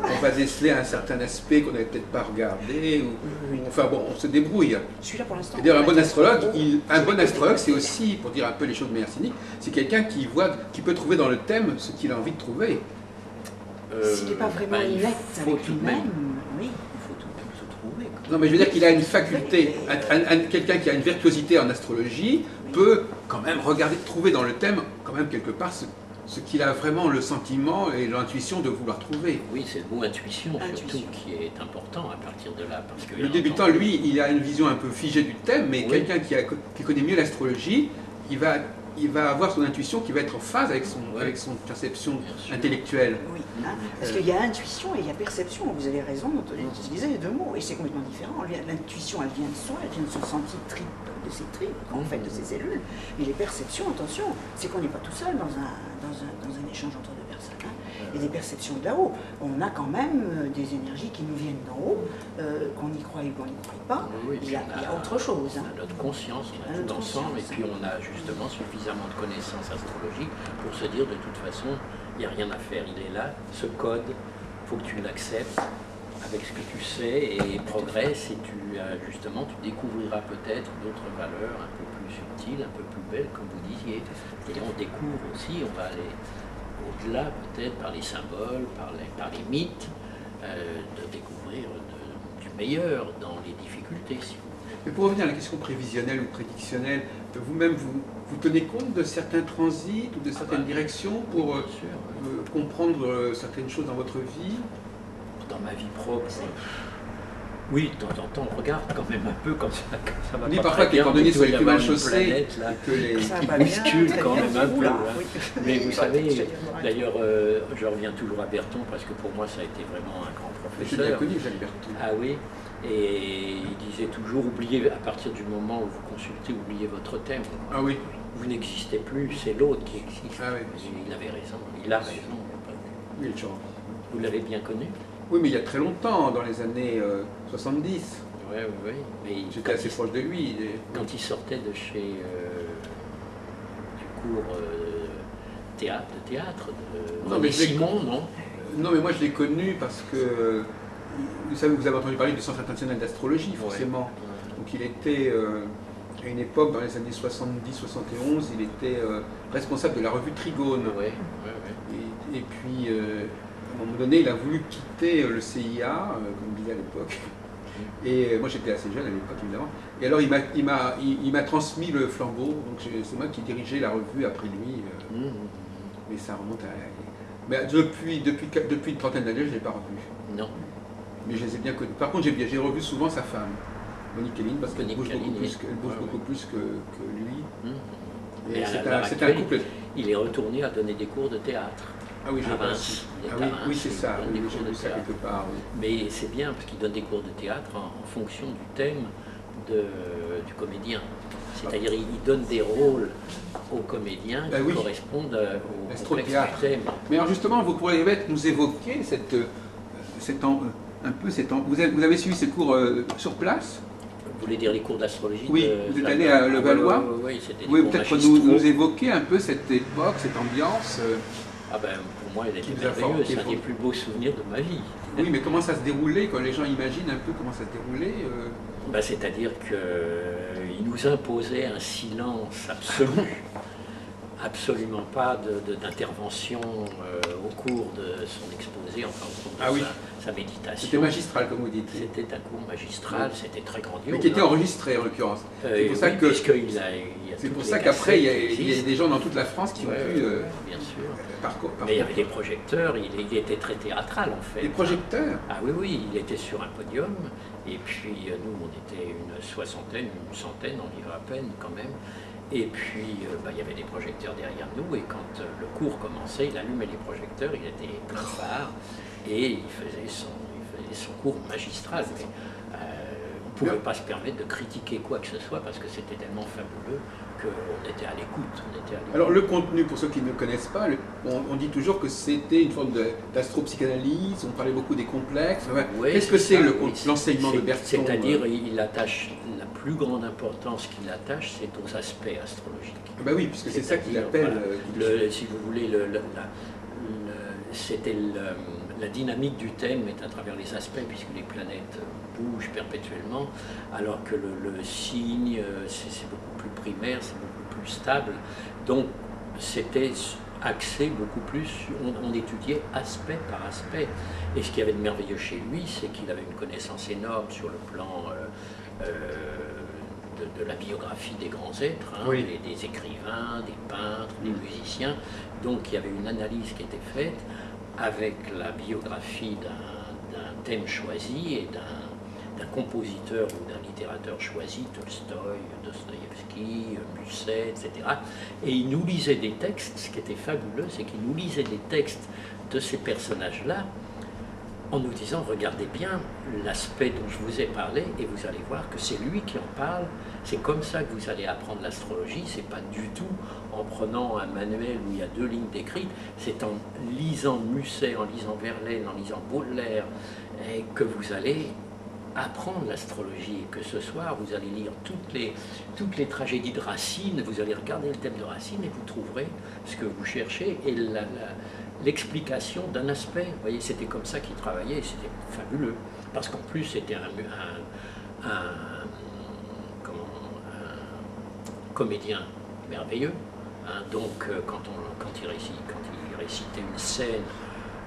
on va, déceler un certain aspect qu'on n'avait peut-être pas regardé. Ou, enfin bon, on se débrouille. Celui-là pour l'instant. C'est-à-dire un bon astrologue, il- un bon astrologue, c'est aussi, pour dire un peu les choses de manière cynique, c'est quelqu'un qui voit, qui peut trouver dans le thème ce qu'il a envie de trouver. Euh, S'il n'est pas vraiment ben, il faut avec tout de même, lui-même, oui. il faut tout de même se trouver. quoi. Non, mais je veux dire qu'il a une faculté. Un- un- un- quelqu'un qui a une virtuosité en astrologie peut quand même regarder, trouver dans le thème, quand même quelque part, ce, ce qu'il a vraiment le sentiment et l'intuition de vouloir trouver. Oui, c'est le mot intuition, Intuition. surtout qui est important à partir de là. Parce que, Le débutant, entendu, lui, il a une vision un peu figée du thème, mais Oui. quelqu'un qui, a- qui connaît mieux l'astrologie, il va, il va avoir son intuition qui va être en phase avec son, Ouais. avec son perception intellectuelle. Oui, hein, parce qu'il y a intuition et il y a perception. Vous avez raison d'utiliser les deux mots. Et c'est complètement différent. L'intuition, elle vient de soi, elle vient de son senti trip, de ses tripes, en fait, de ses cellules. Et les perceptions, attention, c'est qu'on n'est pas tout seul dans un, dans un, dans un échange entre deux a des perceptions de là-haut. On a quand même euh, des énergies qui nous viennent d'en haut, euh, qu'on y croit ou qu'on n'y croit pas. Oui, oui, il, y a, il y autre chose. On hein. a notre conscience, on a On a tout ensemble, et puis on a justement suffisamment de connaissances astrologiques pour se dire de toute façon, il n'y a rien à faire, il est là, ce code, il faut que tu l'acceptes avec ce que tu sais et progresse et tu euh, justement tu découvriras peut-être d'autres valeurs un peu plus subtiles, un peu plus belles, comme vous disiez. Et on découvre aussi, on va aller au-delà peut-être par les symboles, par les, par les mythes, euh, de découvrir de- du meilleur dans les difficultés, si vous Mais pour revenir à la question prévisionnelle ou prédictionnelle, vous-même, vous, vous tenez compte de certains transits ou de certaines bah, directions pour euh, euh, comprendre certaines choses dans votre vie? Dans ma vie propre, oui, de temps en temps, on regarde quand même un peu comme ça, quand ça va On dit pas parfois que les bien, cordonniers sont les plus mal chaussés planète, là. que les... Ça qui va bien, bouscule très quand même un peu, hein. oui. Mais vous Oui, savez, d'ailleurs, euh, je reviens toujours à Berton parce que pour moi, ça a été vraiment un grand Je l'ai bien professeur. connu, Jacques Berton. Ah oui, et il disait toujours, oubliez, à partir du moment où vous consultez, oubliez votre thème. Ah oui, Vous n'existez plus, c'est l'autre qui existe. Ah oui. Il avait raison, il a raison. il oui, genre. Vous l'avez bien connu? Oui, mais il y a très longtemps, dans les années euh, 70. Oui, oui, oui. J'étais assez proche de lui. quand il sortait de chez euh, du cours euh, théâtre, de théâtre, de Non, mais Simon, non? Non, mais moi je l'ai connu parce que vous savez, vous avez entendu parler du Centre international d'astrologie, forcément. Donc il était euh, à une époque, dans les années 70-71, il était responsable de la revue Trigone. Ouais, ouais, ouais. Et, et puis, à un moment donné, il a voulu quitter euh, le CIA, euh, comme on disait à l'époque. Et euh, moi, j'étais assez jeune à l'époque, évidemment. Et alors, il m'a, il il, il transmis le flambeau. Donc, c'est moi qui dirigeais la revue après lui. Mhm. mais ça remonte à. Mais depuis, depuis, depuis une trentaine d'années, je ne l'ai pas revu. Non. Mais je les ai bien connus. Par contre, j'ai, revu souvent sa femme, Monique Kelly, parce qu'elle bouge beaucoup plus, qu'elle bouge ouais, beaucoup plus que, que lui. Mhm. Et c'est, un, c'est un couple. Il est retourné à donner des cours de théâtre. Ah oui, je Reims. Ah à oui, oui, c'est ça. Oui, des oui, cours j'ai de vu ça quelque part. oui. Mais c'est bien parce qu'il donne des cours de théâtre en, en fonction du thème de- du comédien. C'est-à-dire il donne des rôles aux comédiens Bah qui oui. correspondent euh, au complexe L'astro-théâtre. du thème. Mais alors justement, vous pourriez peut-être nous évoquer cette, euh, cette en- un peu cette en- vous, avez, vous avez suivi ces cours euh, sur place? Vous voulez dire les cours d'astrologie Oui, de- vous êtes allé à Ah, Levallois c'était des Oui, cours peut-être nous, évoquer un peu cette époque, cette ambiance. euh, Ah ben, pour moi, elle était merveilleuse. C'est un des plus beaux souvenirs de ma vie. oui, mais comment ça se déroulait Quand les gens imaginent un peu comment ça se déroulait euh, Ben, C'est-à-dire qu'il nous imposait un silence absolu, absolument pas d'intervention euh, au cours de son exposé, enfin au cours de Ah oui. sa, méditation. C'était magistral, comme vous dites. C'était un cours magistral, c'était très grandiose. Mais qui était hein. enregistré en l'occurrence. Euh, c'est pour ça que- puisqu'il a- il y a C'est pour ça qu'après, il y, a- il y des gens dans toute la France qui ont pu euh, bien sûr. parcours. Mais il y avait des projecteurs, il, était très théâtral en fait. Des projecteurs? Ah oui, oui, il était sur un podium, et puis euh, nous, on était une soixantaine, une centaine, on y va à peine quand même. Et puis, euh, bah, il y avait des projecteurs derrière nous, et quand euh, le cours commençait, il allumait les projecteurs, il était plein phare, et il faisait son, il faisait son cours magistral. Mais, euh, on ne pouvait pas se permettre de critiquer quoi que ce soit, parce que c'était tellement fabuleux qu'on était à l'écoute. Alors le contenu, pour ceux qui ne connaissent pas, le- on, on dit toujours que c'était une forme d'astro-psychanalyse, on parlait beaucoup des complexes. Ouais, Qu'est-ce que c'est ça, le- oui, l'enseignement de Bergson C'est-à-dire, euh il attache plus grande importance qu'il attache, c'est aux aspects astrologiques. Ah Bah oui, puisque c'est ça qu'il appelle. voilà, euh, le- si vous voulez, le- le- c'était la dynamique du thème est à travers les aspects, puisque les planètes bougent perpétuellement, alors que le, signe, euh, c'est beaucoup plus primaire, c'est beaucoup plus stable. Donc, c'était axé beaucoup plus, on, on étudiait aspect par aspect. Et ce qu'il y avait de merveilleux chez lui, c'est qu'il avait une connaissance énorme sur le plan euh, euh, de, de la biographie des grands êtres, hein, Oui. des, des écrivains, des peintres, des musiciens. Donc il y avait une analyse qui était faite avec la biographie d'un thème choisi et d'un d'un compositeur ou d'un littérateur choisi, Tolstoï, Dostoïevski, Musset, etc. Et il nous lisait des textes, ce qui était fabuleux, c'est qu'il nous lisait des textes de ces personnages-là en nous disant, regardez bien l'aspect dont je vous ai parlé et vous allez voir que c'est lui qui en parle. C'est comme ça que vous allez apprendre l'astrologie. C'est pas du tout en prenant un manuel où il y a deux lignes décrites. C'est en lisant Musset, en lisant Verlaine, en lisant Baudelaire, et que vous allez apprendre l'astrologie. Que ce soir, vous allez lire toutes les, toutes les tragédies de Racine, vous allez regarder le thème de Racine et vous trouverez ce que vous cherchez et l'explication d'un aspect. Vous voyez, c'était comme ça qu'il travaillait c'était fabuleux. Parce qu'en plus, c'était un, comédien merveilleux. hein. donc, euh, quand, on, quand, il récit- quand il récitait une scène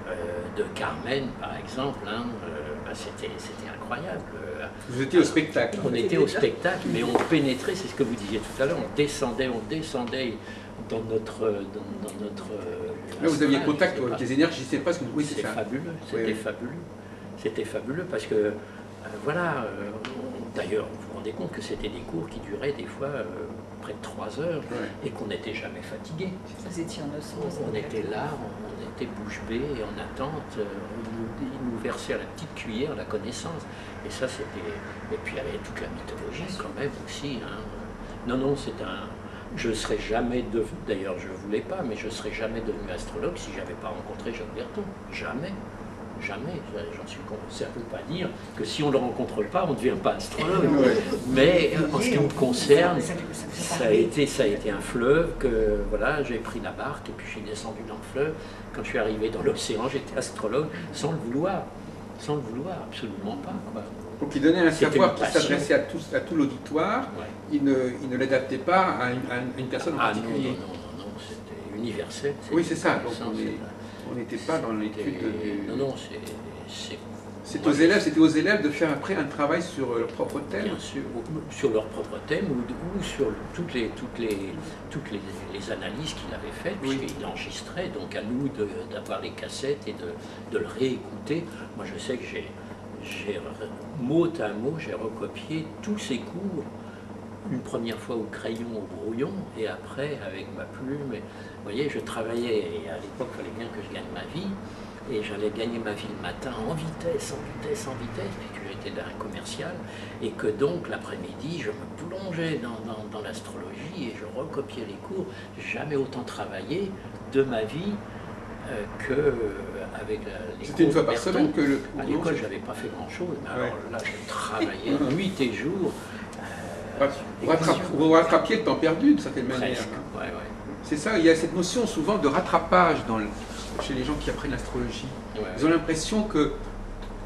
euh, de Carmen, par exemple, hein, euh, bah, c'était incroyable. Euh, Vous étiez au spectacle. on était au spectacle, mais on pénétrait, c'est ce que vous disiez tout à l'heure, on descendait, on descendait dans notre. Dans, dans notre euh, Là, vous aviez contact avec les énergies, c'est pas ce que oui, c'est fabuleux, c'était oui. fabuleux. C'était fabuleux parce que, euh, voilà, euh, on- d'ailleurs, vous vous rendez compte que c'était des cours qui duraient des fois euh, près de trois heures Ouais. et qu'on n'était jamais fatigué. Vous étiez en osmose. On était là, on était bouche bée et en attente. euh, On il nous versait à la petite cuillère la connaissance. Et ça, c'était. Et puis il y avait toute la mythologie quand même aussi. hein. Non, non, c'est un. Je ne serais jamais devenu, d'ailleurs je ne voulais pas, mais je ne serais jamais devenu astrologue si je n'avais pas rencontré Jacques Berton. Jamais. Jamais, j'en suis convaincu. Ça ne veut pas dire que si on ne le rencontre pas, on ne devient pas astrologue. Ouais. Mais euh, en ce qui me concerne, Ça- a été, ça a été un fleuve que voilà, j'ai pris la barque et puis je suis descendu dans le fleuve. Quand je suis arrivé dans l'océan, j'étais astrologue sans le vouloir, sans le vouloir, absolument pas. Quoi. Donc il donnait un savoir qui s'adressait à, tous, à tout l'auditoire, Ouais. il ne, il ne l'adaptait pas à une, à personne en Ah non, non, particulier. non, non, non, c'était universel. Oui, c'est ça. Donc Ça, on n'était pas dans l'étude du... Non, non, c'est. c'est- aux élèves, c'était aux élèves de faire après un travail sur euh, leur propre thème. Bien sûr, sur leur propre thème ou, ou sur le- toutes les, toutes les, toutes les, les analyses qu'il avait faites, Oui. puisqu'il enregistrait. Donc à nous d'avoir les cassettes et de, de le réécouter. Moi je sais que j'ai, mot à mot, j'ai recopié tous ces cours, une première fois au crayon, au brouillon, et après avec ma plume. Et, vous voyez, je travaillais, et à l'époque, il fallait bien que je gagne ma vie. Et j'allais gagner ma vie le matin en vitesse, en vitesse, en vitesse, puisque j'étais un commercial, et que donc l'après-midi, je me plongeais dans, dans- dans l'astrologie et je recopiais les cours. Jamais autant travaillé de ma vie euh, que euh, avec la, les C'était une fois de par semaine que le... À l'école, j'avais pas fait grand-chose, mais Ouais. alors là, je travaillais nuit et jour. euh, Vous rattrape- vous rattrapiez le temps perdu d'une certaine manière. presque. Ouais, ouais. C'est ça, il y a cette notion souvent de rattrapage dans le- chez les gens qui apprennent l'astrologie. Ouais, Ils ont l'impression que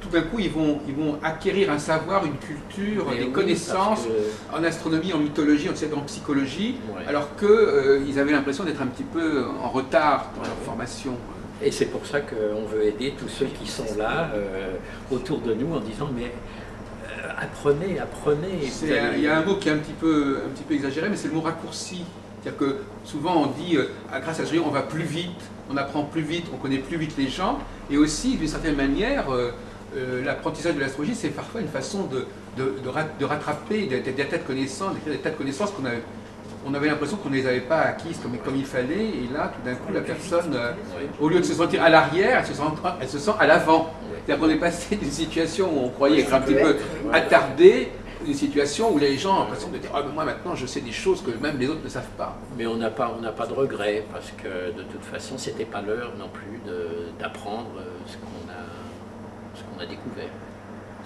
tout d'un coup, ils vont, ils vont acquérir un savoir, une culture, Mais des oui, connaissances que- en astronomie, en mythologie, en, en psychologie, Ouais. alors qu'ils avaient l'impression d'être un petit peu en retard dans leur formation. Et c'est pour ça qu'on veut aider tous ceux qui sont là euh, autour de nous en disant mais euh, apprenez, apprenez. allez- Il y a un mot qui est un petit peu, un petit peu exagéré, mais c'est le mot raccourci. C'est-à-dire que souvent on dit, euh, grâce à l'astrologie, on va plus vite, on apprend plus vite, on connaît plus vite les gens. Et aussi, d'une certaine manière, euh, euh, l'apprentissage de l'astrologie, c'est parfois une façon de, de, de ra- de rattraper des, des- des tas de connaissances, des, tas de connaissances qu'on avait, on avait l'impression qu'on ne les avait pas acquises comme, comme il fallait. Et là, tout d'un coup, la personne, au lieu de se sentir à l'arrière, elle se sent, elle se sent à l'avant. C'est-à-dire qu'on est passé d'une situation où on croyait être un petit peu attardé, une situation où les gens ont l'impression de dire Ah, mais moi maintenant je sais des choses que même les autres ne savent pas. Mais on n'a pas, on n'a pas de regret parce que de toute façon, c'était pas l'heure non plus d'apprendre euh, ce qu'on a, ce qu'on a découvert.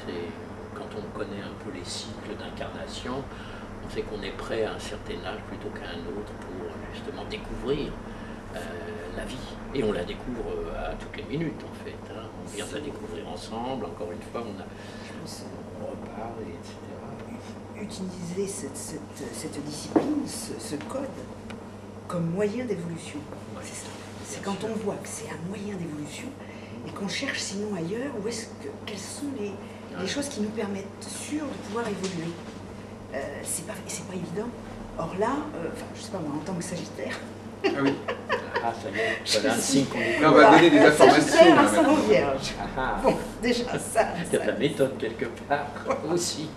C'est quand on connaît un peu les cycles d'incarnation, on sait qu'on est prêt à un certain âge plutôt qu'à un autre pour justement découvrir euh, la vie. Et on la découvre euh, à toutes les minutes en fait. hein. On vient de la découvrir ensemble. Encore une fois, on, a, on repart, et etc. utiliser cette, cette- cette discipline, ce, ce code, comme moyen d'évolution. C'est ça. C'est quand on voit que c'est un moyen d'évolution et qu'on cherche sinon ailleurs, où est-ce que, quelles sont les, les choses qui nous permettent sûres de pouvoir évoluer. Euh, c'est pas, c'est pas évident. Or là, euh, enfin, je sais pas moi, en tant que Sagittaire, Ah oui. Ah, ça y est, voilà un signe qu'on on va donner des informations. Sagittaire, là, un ascendant maintenant. vierge. Ah, ah. Bon, déjà ça. Il y a de ça- la méthode quelque part aussi.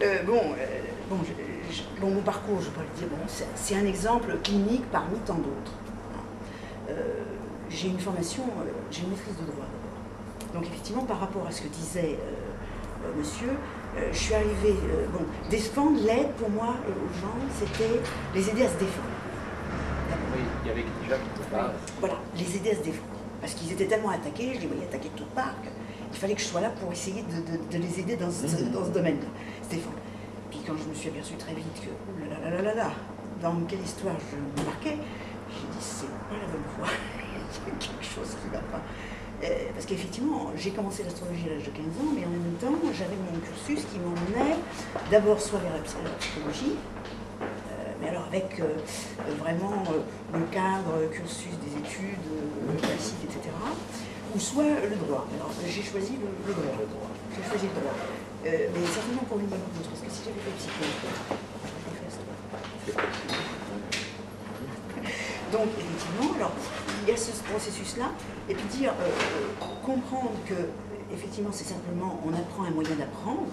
Euh, bon, euh, bon, je- je- bon, mon parcours, je pas le dire, bon, c'est un exemple unique parmi tant d'autres. Euh, j'ai une formation, j'ai une maîtrise de droit d'abord. Donc effectivement, par rapport à ce que disait monsieur, je suis arrivée, bon, défendre l'aide pour moi aux gens, c'était les aider à se défendre. Oui, il y avait déjà part. Voilà, les aider à se défendre. Parce qu'ils étaient tellement attaqués, je les voyais attaquer tout part, il fallait que je sois là pour essayer de, de- de les aider dans ce, Mhm. dans ce domaine-là, défendre. Puis quand je me suis aperçue très vite que, ouh là là là là là, dans quelle histoire je me marquais, j'ai dit, c'est pas la bonne voie, il y a quelque chose qui ne va pas. Euh, parce qu'effectivement, j'ai commencé l'astrologie à l'âge de 15 ans, mais en même temps, j'avais mon cursus qui m'emmenait d'abord soit vers la psy- la psychologie, euh, mais alors avec euh, vraiment euh, le cadre cursus des études classiques, etc. Ou soit le droit. J'ai choisi le, le droit. J'ai choisi le droit. Euh, mais certainement pour une bonne cause, parce que si j'avais fait psycho, j'aurais fait astro. Donc effectivement, alors il y a ce processus-là, et puis dire, euh, euh, comprendre que effectivement c'est simplement, on apprend un moyen d'apprendre,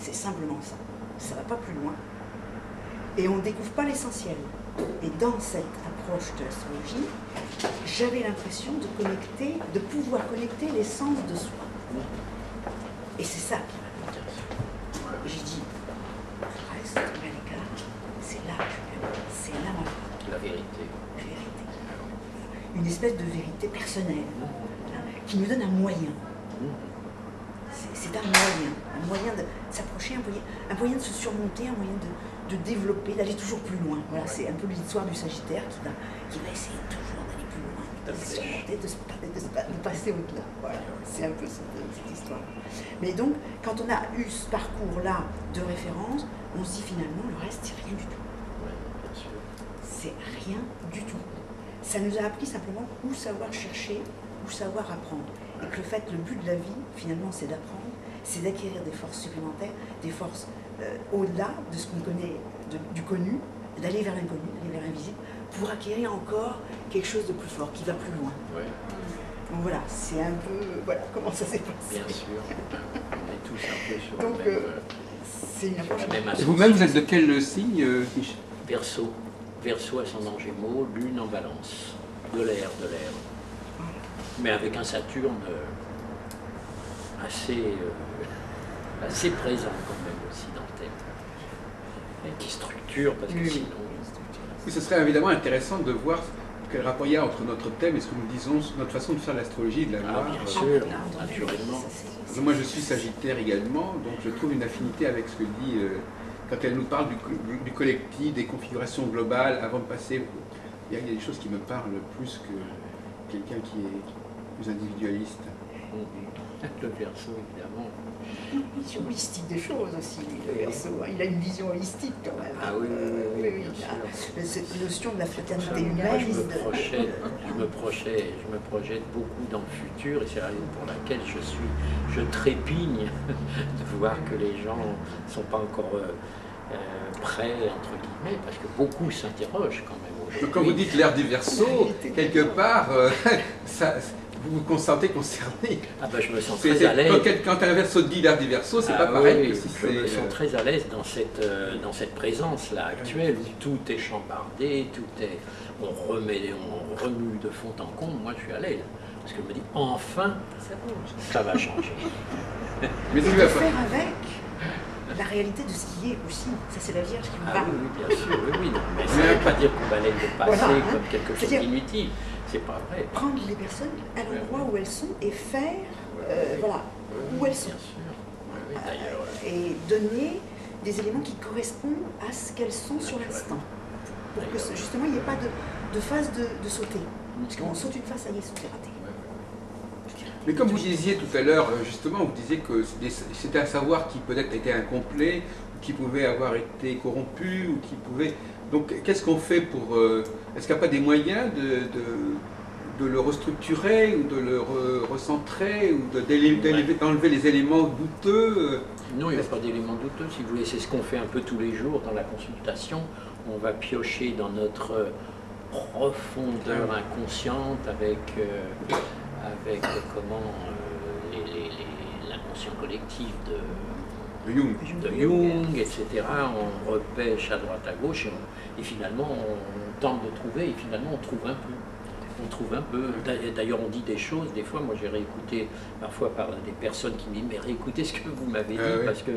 c'est simplement ça. Ça ne va pas plus loin. Et on ne découvre pas l'essentiel. Et dans cette approche de l'astrologie, j'avais l'impression de connecter, de pouvoir connecter l'essence de soi. Et c'est ça qui m'a. J'ai dit, reste à l'écart, c'est là que je viens, c'est là ma La vérité. vérité. une espèce de vérité personnelle, hein, qui nous donne un moyen. C'est- C'est un moyen, un moyen de s'approcher, un moyen, un moyen de se surmonter, un moyen de, de développer, d'aller toujours plus loin. Voilà, c'est un peu l'histoire du Sagittaire qui va, qui va essayer toujours d'aller plus loin, de se de, de se- de passer au-delà. Voilà, c'est un peu cette, cette histoire. Mais donc, quand on a eu ce parcours-là de référence, on se dit finalement, le reste, c'est rien du tout. C'est rien du tout. Ça nous a appris simplement où savoir chercher, où savoir apprendre. Et que le fait, le but de la vie, finalement, c'est d'apprendre, c'est d'acquérir des forces supplémentaires, des forces au-delà de ce qu'on connaît, de- du connu, d'aller vers l'inconnu, d'aller vers l'invisible, pour acquérir encore quelque chose de plus fort, qui va plus loin. Ouais, Donc voilà, c'est un peu, voilà comment ça s'est passé. bien sûr. On est tous un peu sur Donc, le même, euh, C'est une approche. Vous-même, vous êtes de quel signe, euh, Michel Verseau. Verseau ascendant Gémeaux, Lune en balance. De l'air, de l'air. Mais avec un Saturne euh, assez, euh, assez présent quand même aussi dans le thème. Et qui structure, parce que Oui, sinon... Oui, ce serait évidemment intéressant de voir quel rapport il y a entre notre thème et ce que nous disons, notre façon de faire l'astrologie, de la Ah, voir. bien Euh, sûr, Ah, naturellement. Moi, je suis Sagittaire également, donc je trouve une affinité avec ce que dit euh, quand elle nous parle du, co- du- du collectif, des configurations globales, avant de passer. Il y, a, il y a des choses qui me parlent plus que quelqu'un qui est plus individualiste. Le Verseau, évidemment. Une vision holistique des choses aussi, le Verseau. hein. Il a une vision holistique quand même. Ah oui, oui, oui, oui, oui, bien il a- sûr. Mais Cette notion de la fraternité humaine. je me je me projette, je me projette beaucoup dans le futur et c'est la raison pour laquelle je suis, je trépigne de voir que les gens ne sont pas encore euh, euh, prêts entre guillemets parce que beaucoup s'interrogent quand même aujourd'hui. Quand vous dites l'ère du verso, quelque part, euh, ça- vous vous consentez concerné. ah ben je me sens très à l'aise. Quand, un verso dit l'ère du verso, c'est Ah pas pareil oui, que si je me sens euh, très à l'aise dans cette, euh, dans cette présence-là actuelle où tout est chambardé, tout est. On remet, on remue de fond en comble. Moi, je suis à l'aise. Parce que je me dis, enfin, Ça va changer. Mais tu de vas faire avec la réalité de ce qui est aussi. Ça, c'est la Vierge qui me Ah parle. oui, oui, bien sûr, oui, oui. non, mais ça ne veut pas dire qu'on balaye le passé Voilà, hein. comme quelque chose d'inutile. C'est pas vrai. Prendre les personnes à l'endroit où elles sont et faire, euh, oui. voilà, où elles sont. Bien sûr. Oui, oui, d'ailleurs. euh, Et donner des éléments qui correspondent à ce qu'elles sont sur l'instant. Pour que justement, il n'y ait pas de, de phase de, de sauter. Parce qu'on saute une phase, ça y est, c'est raté. Mais comme vous disiez tout à l'heure, euh, justement, vous disiez que c'était un savoir qui peut-être était incomplet, ou qui pouvait avoir été corrompu, ou qui pouvait. Donc, qu'est-ce qu'on fait pour. euh, Est-ce qu'il n'y a pas des moyens de, de, de le restructurer, ou de le re- recentrer, ou de- d'enlever les éléments douteux euh, Non, il n'y a pas d'éléments douteux, si vous voulez. C'est ce qu'on fait un peu tous les jours dans la consultation. On va piocher dans notre euh, profondeur inconsciente avec, euh, avec comment euh, l'inconscient collectif de, de Jung de Jung, etc. On repêche à droite à gauche et, on- et finalement on tente de trouver et finalement on trouve un peu. On trouve un peu. D'a- D'ailleurs, on dit des choses. Des fois, moi, j'ai réécouté parfois par des personnes qui me disent Mais réécoutez ce que vous m'avez dit, Ah oui. parce que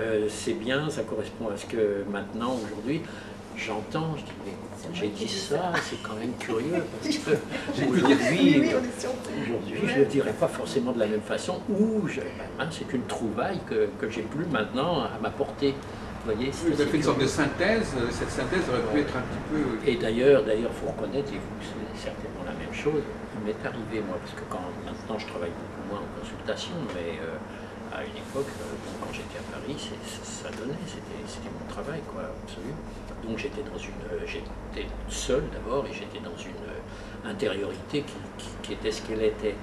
euh, c'est bien, ça correspond à ce que maintenant, aujourd'hui, j'entends. Je dis Mais j'ai dit ça, c'est quand même curieux, parce que aujourd'hui, sur Aujourd'hui, je ne le dirais pas forcément de la même façon, ou je- ben, c'est une trouvaille que, que j'ai plus maintenant à ma portée. Vous voyez, Vous avez fait une sorte de synthèse, euh, cette synthèse aurait pu être un petit peu. Et d'ailleurs, d'ailleurs, faut reconnaître, et vous, c'est certainement la même chose. Il m'est arrivé, moi, parce que quand maintenant je travaille beaucoup moins en consultation, mais euh, à une époque, euh, quand j'étais à Paris, ça donnait, c'était c'était mon travail, quoi, absolument. Donc j'étais dans une, euh, j'étais seul d'abord, et j'étais dans une euh, intériorité qui, était ce qu'elle était.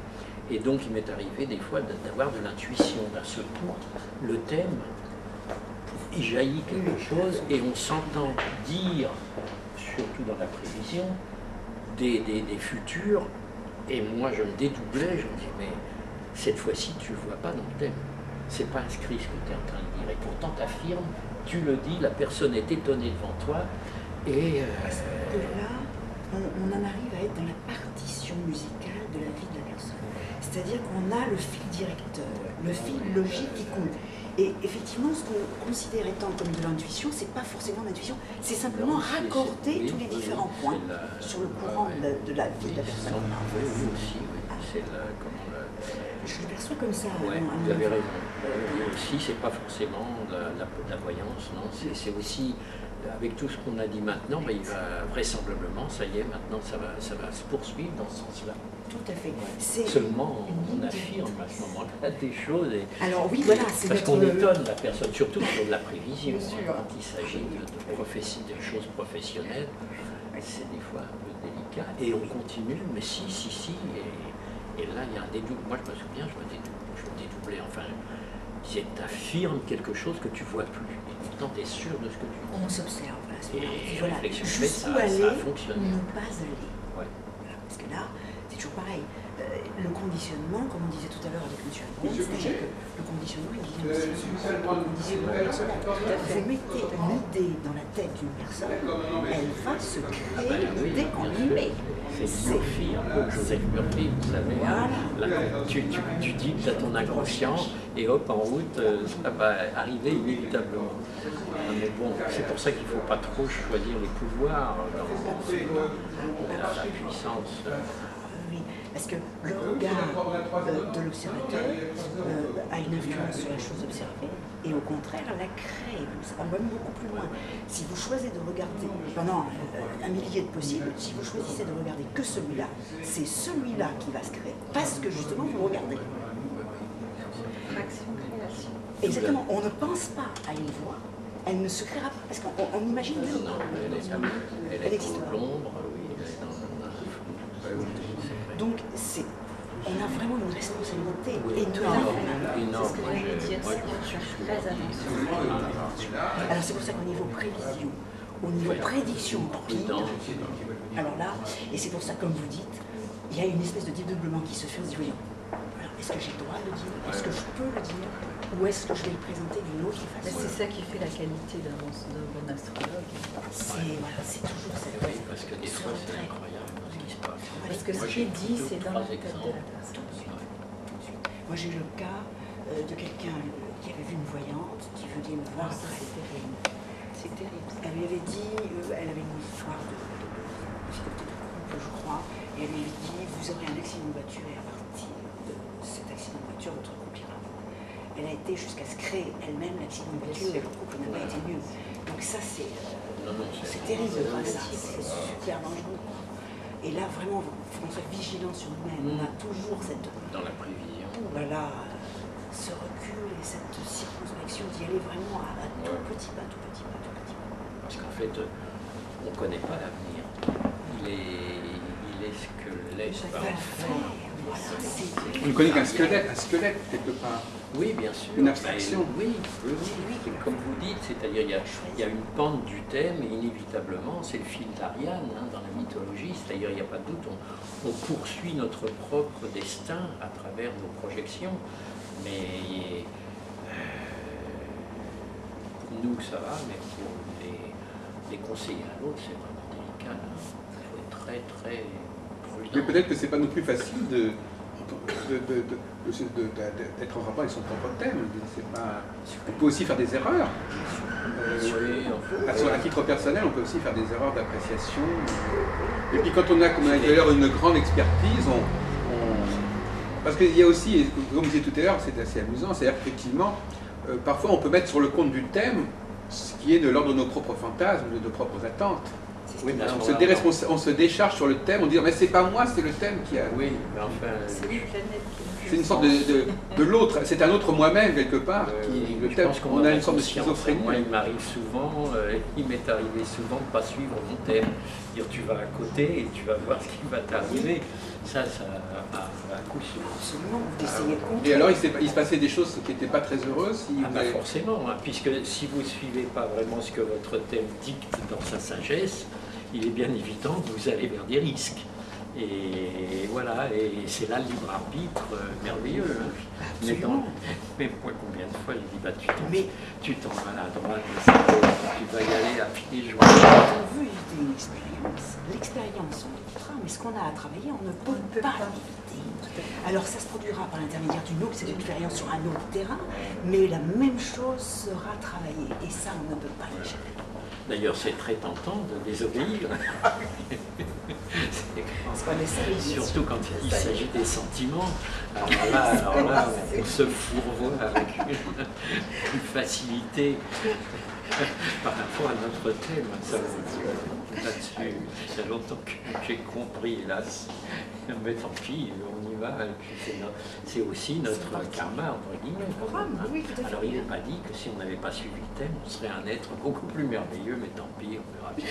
Et donc il m'est arrivé des fois d'avoir de l'intuition d'un seul coup. Le thème, il jaillit quelque chose et on s'entend dire, surtout dans la prévision, des, des- futurs. Et moi, je me dédoublais, je me dis, mais cette fois-ci, tu ne vois pas dans le thème. C'est pas inscrit ce que tu es en train de dire. Et pourtant, tu affirmes, tu le dis, la personne est étonnée devant toi. Et euh, là, on, on en arrive à être dans la partition musicale de la vie de la personne. C'est-à-dire qu'on a le fil directeur, le fil logique qui compte. Et effectivement, ce qu'on considère étant comme de l'intuition, c'est pas forcément l'intuition, c'est simplement raccorder tous les différents points sur le courant de, la, de la vie de la personne. oui, oui, aussi, oui. C'est la, comment le- Je le perçois comme ça. À vous avez raison. Et aussi, c'est pas forcément la, la, la voyance, non. C'est aussi, avec tout ce qu'on a dit maintenant, ben, il va vraisemblablement, ça y est, maintenant, ça va, ça va se poursuivre dans ce sens-là. Tout à fait. Seulement, on affirme à ce moment-là des choses. Et, Alors oui, voilà, c'est parce qu'on étonne la personne, surtout sur de la prévision. Sûr. Quand il s'agit de, de, professi- de choses professionnelles, c'est des fois un peu délicat. Et on continue, mais si, si, si. Et, et là, il y a un dédouble. Moi, je me souviens, je me, je dédoublais. Enfin, tu affirmes quelque chose que tu vois plus. Et pourtant, tu es sûr de ce que tu dis. On s'observe. Voilà, Et voilà. réflexion Jusqu'où faite, ça- ça a fonctionné. ne pas aller. Ouais. Voilà, Parce que là, c'est toujours pareil. Euh, le conditionnement, comme on disait tout à l'heure avec M. C'est-à-dire que le conditionnement, il vient Euh, aussi une conditionnement personnel. Vous mettez une idée dans la tête d'une personne, elle va se créer dès qu'on sûr. met. C'est Murphy, un peu Joseph Murphy, vous savez. hein. Voilà. Là, tu, tu, tu dictes à ton inconscient et hop, en route, euh, ça va arriver inévitablement. Ah, Mais bon, c'est pour ça qu'il ne faut pas trop choisir les pouvoirs dans la, la puissance. Parce que le regard euh, de l'observateur euh, a une influence sur la chose observée et au contraire la crée. Ça va même beaucoup plus loin. Si vous choisissez de regarder pendant euh, un millier de possibles, si vous choisissez de regarder que celui-là, c'est celui-là qui va se créer parce que justement vous regardez. Exactement, on ne pense pas à une voix, elle ne se créera pas parce qu'on on imagine Non, même pas. elle existe l'ombre, oui, Donc c'est, on a vraiment une responsabilité Oui. énorme. C'est énorme. ce que j'allais dire, c'est très attention. Alors c'est pour ça qu'au niveau prévision, au niveau prédiction pire, alors là, et c'est pour ça comme vous dites, il y a une espèce de dédoublement qui se fait, on se dit, voyons, est-ce que j'ai le droit de le dire? Est-ce que je peux le dire? Ou est-ce que je vais le présenter d'une autre façon? C'est ça qui fait la qualité d'un bon, astrologue. C'est voilà, c'est toujours cette Oui, parce que des fois, c'est incroyable ce qui se passe. Parce que ce qui est dit, c'est dans la tête de la personne. Moi j'ai eu le cas euh, de quelqu'un euh, qui avait vu une voyante qui venait me voir après. c'est terrible. C'est terrible. Elle lui avait dit, euh, elle avait une histoire de, couple, je crois, et elle lui avait dit, vous aurez un accident de voiture et à partir de cet accident de voiture, votre couple ira. Elle a été jusqu'à se créer elle-même l'accident de voiture et le couple n'a pas été mieux. Donc ça c'est euh, terrible, ça, c'est super dangereux. Et là vraiment, il faut qu'on soit vigilant sur nous-mêmes. On a toujours cette, Dans la prévision. oh là là, ce recul et cette circonspection d'y aller vraiment à, à tout petit pas, tout petit pas, tout petit pas. Parce qu'en fait, euh, on ne connaît pas l'avenir. Il est, il est ce que l'est par Voilà, voilà, c'est- On ne connaît qu'un squelette, un squelette quelque part. Oui, bien sûr. Une abstraction. Mais oui, oui, oui, Comme vous dites, c'est-à-dire il y a, il y a une pente du thème, et inévitablement, c'est le fil d'Ariane hein, dans la mythologie, c'est-à-dire il n'y a pas de doute, on, on poursuit notre propre destin à travers nos projections, mais euh, pour nous ça va, mais pour les, les conseiller à l'autre, c'est vraiment délicat. hein. Il faut être très très prudent. Mais peut-être que c'est pas non plus facile de, d'être en rapport avec son propre thème. Pas... On peut aussi faire des erreurs. Euh, à, titre personnel, on peut aussi faire des erreurs d'appréciation. Et puis quand on a, comme on a dit tout à l'heure, une grande expertise, on, on- parce qu'il y a aussi, comme vous disiez tout à l'heure, c'est assez amusant, c'est-à-dire qu'effectivement, euh, parfois on peut mettre sur le compte du thème ce qui est de l'ordre de nos propres fantasmes, de nos propres attentes. Oui, mais On se, moment-là, dérespons- on se décharge sur le thème, on dit mais c'est pas moi, c'est le thème qui a. Oui, mais enfin, C'est une planète qui C'est une sorte de, de, de l'autre, c'est un autre moi-même quelque part. Euh, qui, oui, le je thème, pense qu'on on a une sorte de schizophrénie. Moi, il m'arrive souvent, euh, il m'est arrivé souvent de ne pas suivre mon thème. Dire tu vas à côté et tu vas voir ce qui va t'arriver. Ça, ça a à coup sûr. Absolument, vous essayez de comprendre. Et alors il, il se passait des choses qui n'étaient pas très heureuses. si Ah, avez- forcément, hein, puisque si vous ne suivez pas vraiment ce que votre thème dicte dans sa sagesse, il est bien évident que vous allez vers des risques. Et voilà, et c'est là le libre arbitre euh, merveilleux. hein. Mais, dans- mais moi, combien de fois, j'ai dit, bah, tu t'en Mais tu t'en vas à droite, tu vas y aller à pieds joints. quand on veut éviter une expérience, l'expérience, on l'évitera, mais ce qu'on a à travailler, on ne peut, peut pas pas. l'éviter. Alors ça se produira par l'intermédiaire d'une autre expérience sur un autre terrain, mais la même chose sera travaillée. Et ça, on ne peut pas l'échapper. D'ailleurs, c'est très tentant de désobéir. Surtout quand il s'agit des sentiments. Alors là, alors là, on se fourvoie avec une, une facilité par rapport à notre thème. Ça, Là-dessus, a longtemps que j'ai compris, hélas. Mais tant pis, on y va. c'est aussi notre karma, entre guillemets. même, hein. Oui, tout à fait. Alors il n'est pas dit que si on n'avait pas suivi le thème, on serait un être beaucoup plus merveilleux, mais tant pis, on verra bien.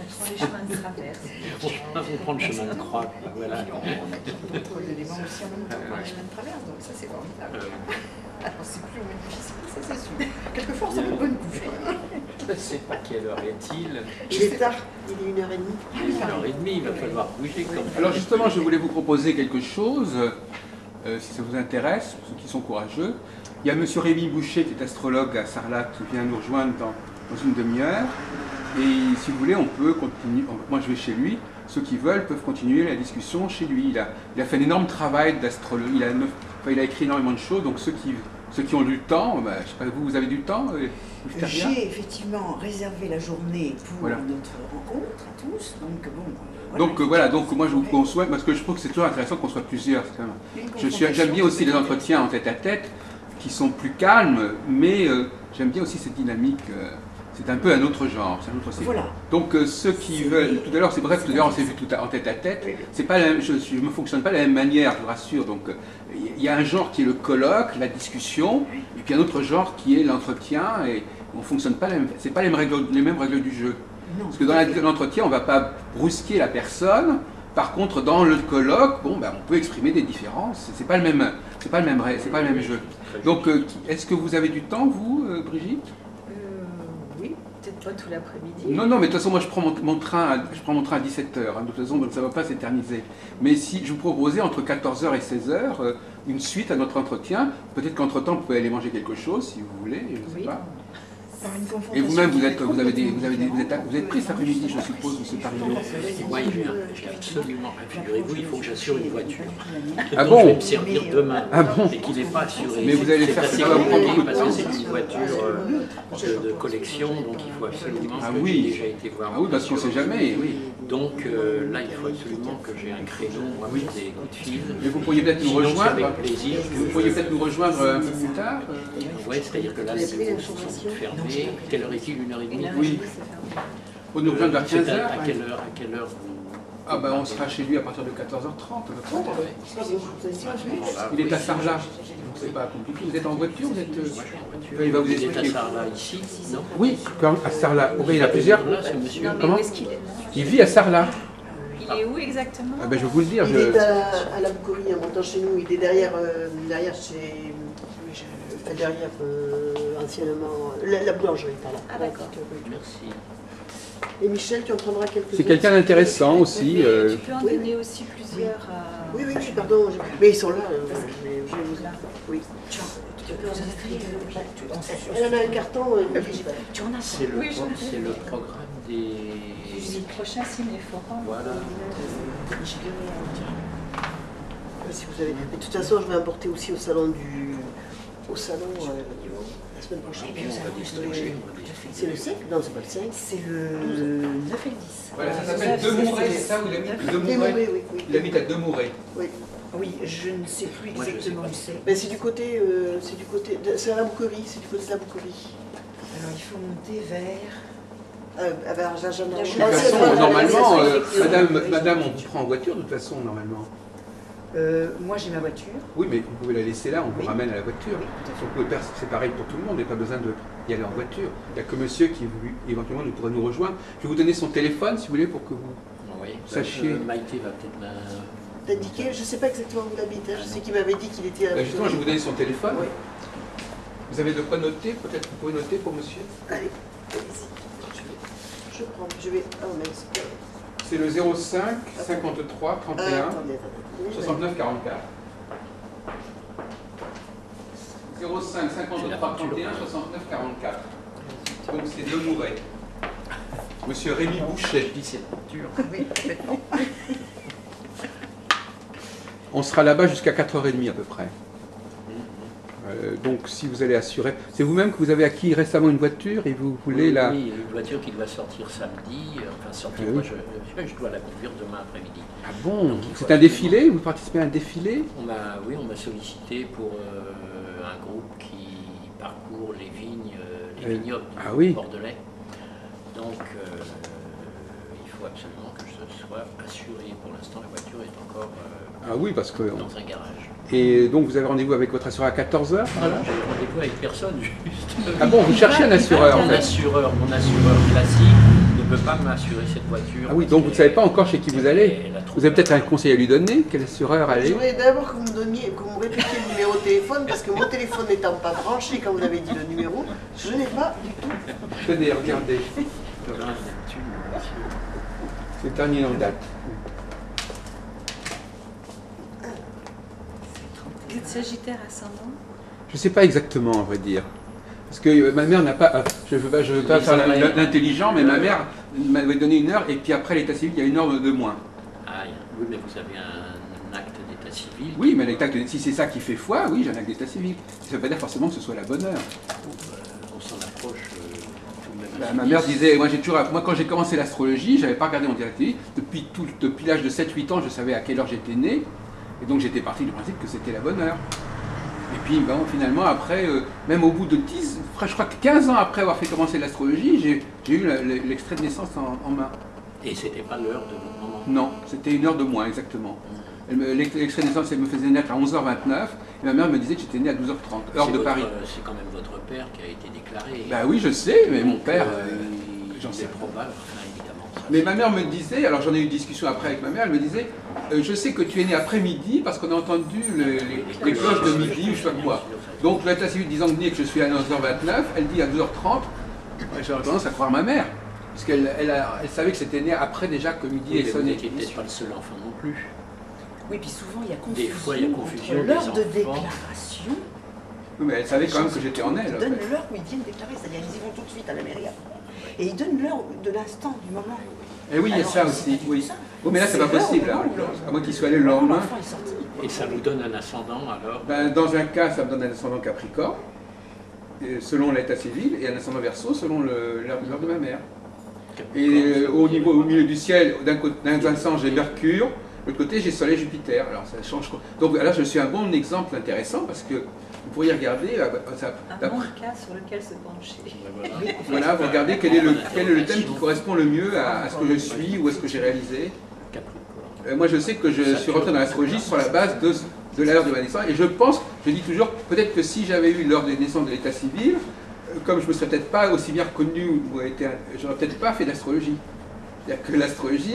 On prend les chemins de traverse. On va prendre le chemin de croix, voilà. On a d'autres éléments aussi en même temps par les chemins de traverse, donc ça c'est formidable. Euh, Alors c'est plus ou moins difficile, ça c'est sûr. Quelquefois ça peut bonne couche. Je ne sais pas quelle heure est-il. Il est tard, il est une heure et demie. Il est une heure et demie, il va falloir bouger comme Alors justement, je voulais vous proposer quelque chose, euh, si ça vous intéresse, pour ceux qui sont courageux. Il y a Monsieur Rémi Boucher, qui est astrologue à Sarlat, qui vient nous rejoindre dans, dans une demi-heure. Et si vous voulez, on peut continuer. Moi, je vais chez lui. Ceux qui veulent peuvent continuer la discussion chez lui. Il a, il a fait un énorme travail d'astrologie. Il, a neuf- enfin, il a écrit énormément de choses. Donc ceux qui, ceux qui ont du temps, bah, je sais pas, vous, vous avez du temps euh, J'ai effectivement réservé la journée pour Voilà. notre rencontre à tous, donc bon. Donc euh, voilà, donc moi je vous conçois, parce que je trouve que c'est toujours intéressant qu'on soit plusieurs. c'est quand même- Une Je suis, confrontation, j'aime bien aussi les entretiens en tête à tête qui sont plus calmes, mais euh, j'aime bien aussi cette dynamique. euh, c'est un peu un autre genre, c'est un autre style. Voilà. Donc euh, ceux qui veulent, tout à l'heure, c'est bref, tout à l'heure on s'est vu tout à- en tête à tête. Oui, oui. C'est pas la même, je, je me fonctionne pas de la même manière, je vous rassure. Donc il y a un genre qui est le colloque, la discussion, et puis un autre genre qui est l'entretien. Et on fonctionne pas la même, c'est pas les mêmes règles, les mêmes règles du jeu. Non, Parce que dans l'entretien, on ne va pas brusquer la personne. Par contre, dans le colloque, bon, ben, on peut exprimer des différences. C'est pas le même, c'est pas le même, c'est pas le même jeu. Donc, euh, est-ce que vous avez du temps, vous, euh, Brigitte? Euh, oui, peut-être pas tout l'après-midi. Non, non, mais de toute façon, moi, je prends mon, mon train, à, je prends mon train à 17 h de toute façon, donc ça ne va pas s'éterniser. Mais si je vous proposais entre 14 h et 16 h une suite à notre entretien, peut-être qu'entre-temps, vous pouvez aller manger quelque chose, si vous voulez. Je ne sais Oui. pas. Et vous-même, vous êtes, vous avez des, vous avez des, vous êtes, vous êtes pris cet après-midi, je suppose, êtes arrivé. Moi, j'ai j'ai absolument, figurez-vous, il faut que j'assure une voiture. Ah bon Je vais me servir demain. Ah bon Et qu'il n'est pas assuré. Mais vous allez faire ça va vous prendre compliqué beaucoup de parce que c'est une voiture euh, de, de collection, donc il faut absolument Ah que oui. j'ai déjà été voir. Ah oui, parce qu'on ne sait jamais, oui. Donc euh, là, il faut absolument que j'ai un créneau, moi, Oui. j'ai des coups de fil. Mais vous pourriez peut-être nous rejoindre. avec plaisir. Vous pourriez peut-être nous rejoindre un peu plus tard. Oui, c'est-à-dire que là, les bureaux sont fermés. Quelle heure est-il? Une heure et demie? Oui. Vous nous rejoindre vers C'est 15 à- quelle heure, à quelle heure vous... Ah ben on sera chez lui à partir de 14h30. Ah, Il est à Sarlat. C'est pas compliqué. Vous êtes en voiture vous êtes... euh. Il va vous Il est à expliquer. Sarlat ici, non? Oui, à Sarlat. Oui, il a plusieurs. Comment Il vit à Sarlat. Il est où exactement? Ah ben je vais vous le dire. Il je- est à, à la Boucorie en montant chez nous, il est derrière, euh, derrière chez. derrière euh, anciennement. La, la boulangerie, par là. Ah, d'accord. Merci. Et Michel, tu en prendras quelques C'est quelqu'un d'intéressant aussi. Mais euh, Tu peux en oui, donner aussi plusieurs à... Oui, oui, oui, pardon. je- Mais ils sont là. euh, je vais, je vais vous. Oui. Tu peux en inscrire, tu- tu- Elle en a un carton. euh, Tu en as C'est le, Oui, je- c'est le programme des... prochain ciné-forum. Voilà. si vous avez. Mais de toute façon, je vais importer aussi au salon du. Au salon euh, la semaine prochaine. Et puis. C'est le 5 Non, c'est pas le 5. C'est le 9 et le 10. Voilà, ça s'appelle Demouret, c'est ça où il habite Oui, Demouret. oui, oui, oui. Il habite à Demouret. oui. Oui, je ne sais plus exactement où c'est. Ben, c'est du côté. euh, c'est du côté. de- C'est à la Boucorie, c'est du côté de la Boucorie. Alors il faut monter vers. Euh, ah ben, j'ai jamais- De De toute Ah, façon, vrai, normalement, euh, madame, on vous prend en voiture de toute façon, normalement. Euh, moi j'ai ma voiture. Oui, mais vous pouvez la laisser là, on vous Oui. ramène à la voiture. Faire- C'est pareil pour tout le monde, il n'y a pas besoin d'y aller en voiture. Il n'y a que monsieur qui, éventuellement, nous pourrait nous rejoindre. Je vais vous donner son téléphone, si vous voulez, pour que vous... Oui, Sachez. euh, Maïté va peut-être indiqué, je sais pas exactement où il habite. hein. Je sais qu'il m'avait dit qu'il était à la Euh, justement, je vais vous donner son téléphone. Oui. Vous avez de quoi noter Peut-être vous pouvez noter pour monsieur? Allez, allez-y. Je vais- Je prends, je vais. Ah. C'est le 05 53 Ah, 31 attendez, attendez. Oui, 69 44. 05 53 31 69 44. Donc c'est Demouret. Monsieur Rémi Boucher. On sera là-bas jusqu'à 4h30 à peu près. Euh, donc si vous allez assurer, c'est vous-même que vous avez acquis récemment une voiture et vous voulez oui, la... Oui, une voiture qui doit sortir samedi. Enfin, sortir, Ah oui. moi, je, je dois la conduire demain après-midi. Ah bon C'est un défilé Vous participez à un défilé On m'a, oui, on m'a sollicité pour euh, un groupe qui parcourt les vignes, euh, les vignobles du ah oui. Bordelais. Donc, faut absolument que je sois assuré. Pour l'instant, la voiture est encore euh, Ah oui, parce que... dans un garage. Et donc vous avez rendez-vous avec votre assureur à 14h Voilà, j'ai rendez-vous avec personne, juste. Ah bon, vous cherchez un assureur en Mon fait assureur, mon assureur classique ne peut pas m'assurer cette voiture. Ah oui, donc vous ne savez pas encore chez qui vous allez Vous avez peut-être un conseil à lui donner Quel assureur Je aller voudrais d'abord que vous me donniez, que vous me répétiez le numéro de téléphone, parce que mon téléphone n'étant pas branché quand vous avez dit le numéro, je n'ai pas du tout. Tenez, regardez. C'est le dernier en date. Vous êtes Sagittaire ascendant Je ne sais pas exactement, à vrai dire. Parce que euh, ma mère n'a pas. euh, je ne veux pas, je veux pas faire l'intelligent, mais ma mère m'avait donné une heure, et puis après l'état civil, il y a une heure de moins. Ah, oui, mais vous avez un acte d'état civil. Oui, mais l'état, si c'est ça qui fait foi, oui, j'ai un acte d'état civil. Ça ne veut pas dire forcément que ce soit la bonne heure. Euh, on s'en approche euh, tout de même. Bah, assez ma mère disait, moi j'ai toujours, moi quand j'ai commencé l'astrologie, j'avais pas regardé mon civil. Depuis tout, depuis l'âge de 7-8 ans, je savais à quelle heure j'étais né, et donc j'étais parti du principe que c'était la bonne heure. Et puis bon, finalement, après, euh, même au bout de 10, je crois que 15 ans après avoir fait commencer l'astrologie, j'ai eu l'extrait de naissance en, en main. Et c'était pas l'heure de votre maman. Non, c'était une heure de moins exactement. L'extrait naissance, elle me faisait naître à 11h29, et ma mère me disait que j'étais né à 12h30, heure de votre- Paris. C'est quand même votre père qui a été déclaré. Bah oui, je sais, mais mon père... euh, euh, j'en sais probable, enfin, évidemment. ça, Mais ma mère me disait, alors j'en ai eu une discussion après avec ma mère, elle me disait, euh, je sais que tu es né après-midi parce qu'on a entendu le- les, les cloches de midi ou je sais pas quoi. Donc l'état civil disant que que je suis à 9h29, elle dit à 12h30, j'aurais tendance à croire ma mère. Parce qu'elle elle a- elle savait que c'était né après déjà que midi est mais vous sonné. n'étiez peut-être pas le seul enfant non plus. Oui, puis souvent il y a Des confusion, fois, il y a confusion entre des l'heure de déclaration. Oui, mais elle savait quand même que j'étais en elle. Ils en donnent l'heure où ils viennent déclarer, c'est-à-dire ils y vont tout de suite à la mairie. Et ils donnent l'heure de l'instant, du moment. Et oui, il y a ça aussi. Oui. ça. Oui, mais là, c'est pas possible. hein. À moins qu'il soit allé le l'enfant lendemain. est sorti. Et ça vous donne un ascendant alors Ben, dans un cas, ça me donne un ascendant Capricorne, selon l'état civil, et un ascendant Verseau selon l'heure de ma mère. Et euh, au niveau, au milieu du ciel, d'un côté- d'un un sens, j'ai Mercure, l'autre côté, j'ai Soleil, Jupiter. Alors ça change. quoi. Donc là, je suis un bon exemple intéressant parce que vous pourriez regarder, euh, ça- Un bon cas sur lequel se pencher. Ouais, voilà. vous regardez quel est, le, quel est le thème qui correspond le mieux à, à ce que je suis ou à ce que j'ai réalisé. Euh, moi, je sais que je suis rentré dans l'astrologie sur la base de, de l'heure de ma naissance. Et je pense, je dis toujours, peut-être que si j'avais eu l'heure de naissance de l'état civil, euh, comme je me serais peut-être pas aussi bien reconnu, ou j'aurais peut-être pas fait d'astrologie. C'est-à-dire que l'astrologie,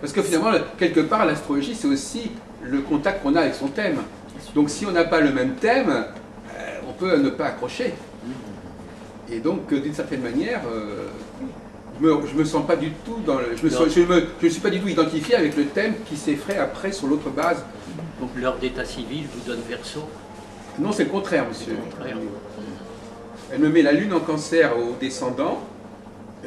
parce que finalement, quelque part, l'astrologie, c'est aussi le contact qu'on a avec son thème. Donc, si on n'a pas le même thème, euh, on peut ne pas accrocher. Et donc, euh, d'une certaine manière, euh, je me, je me sens pas du tout dans le, je me, Non. sens- je me- je suis pas du tout identifié avec le thème qui s'effraie après sur l'autre base. Donc l'heure d'état civil vous donne verso? Non, c'est le contraire, monsieur. Au contraire. Elle me met la lune en cancer au descendant,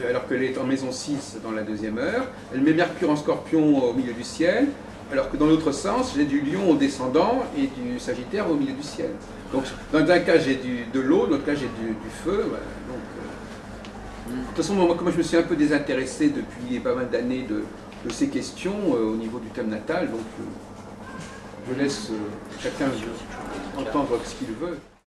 alors qu'elle est en maison 6 dans la deuxième heure. Elle met Mercure en scorpion au milieu du ciel, alors que dans l'autre sens, j'ai du lion au descendant et du sagittaire au milieu du ciel. Donc, dans un cas, j'ai de l'eau, dans l'autre cas, j'ai du, du feu. voilà. Donc, euh, de toute façon, moi, comme je me suis un peu désintéressé depuis pas mal d'années de, de ces questions euh, au niveau du thème natal, donc euh, je laisse euh, chacun entendre ce qu'il veut.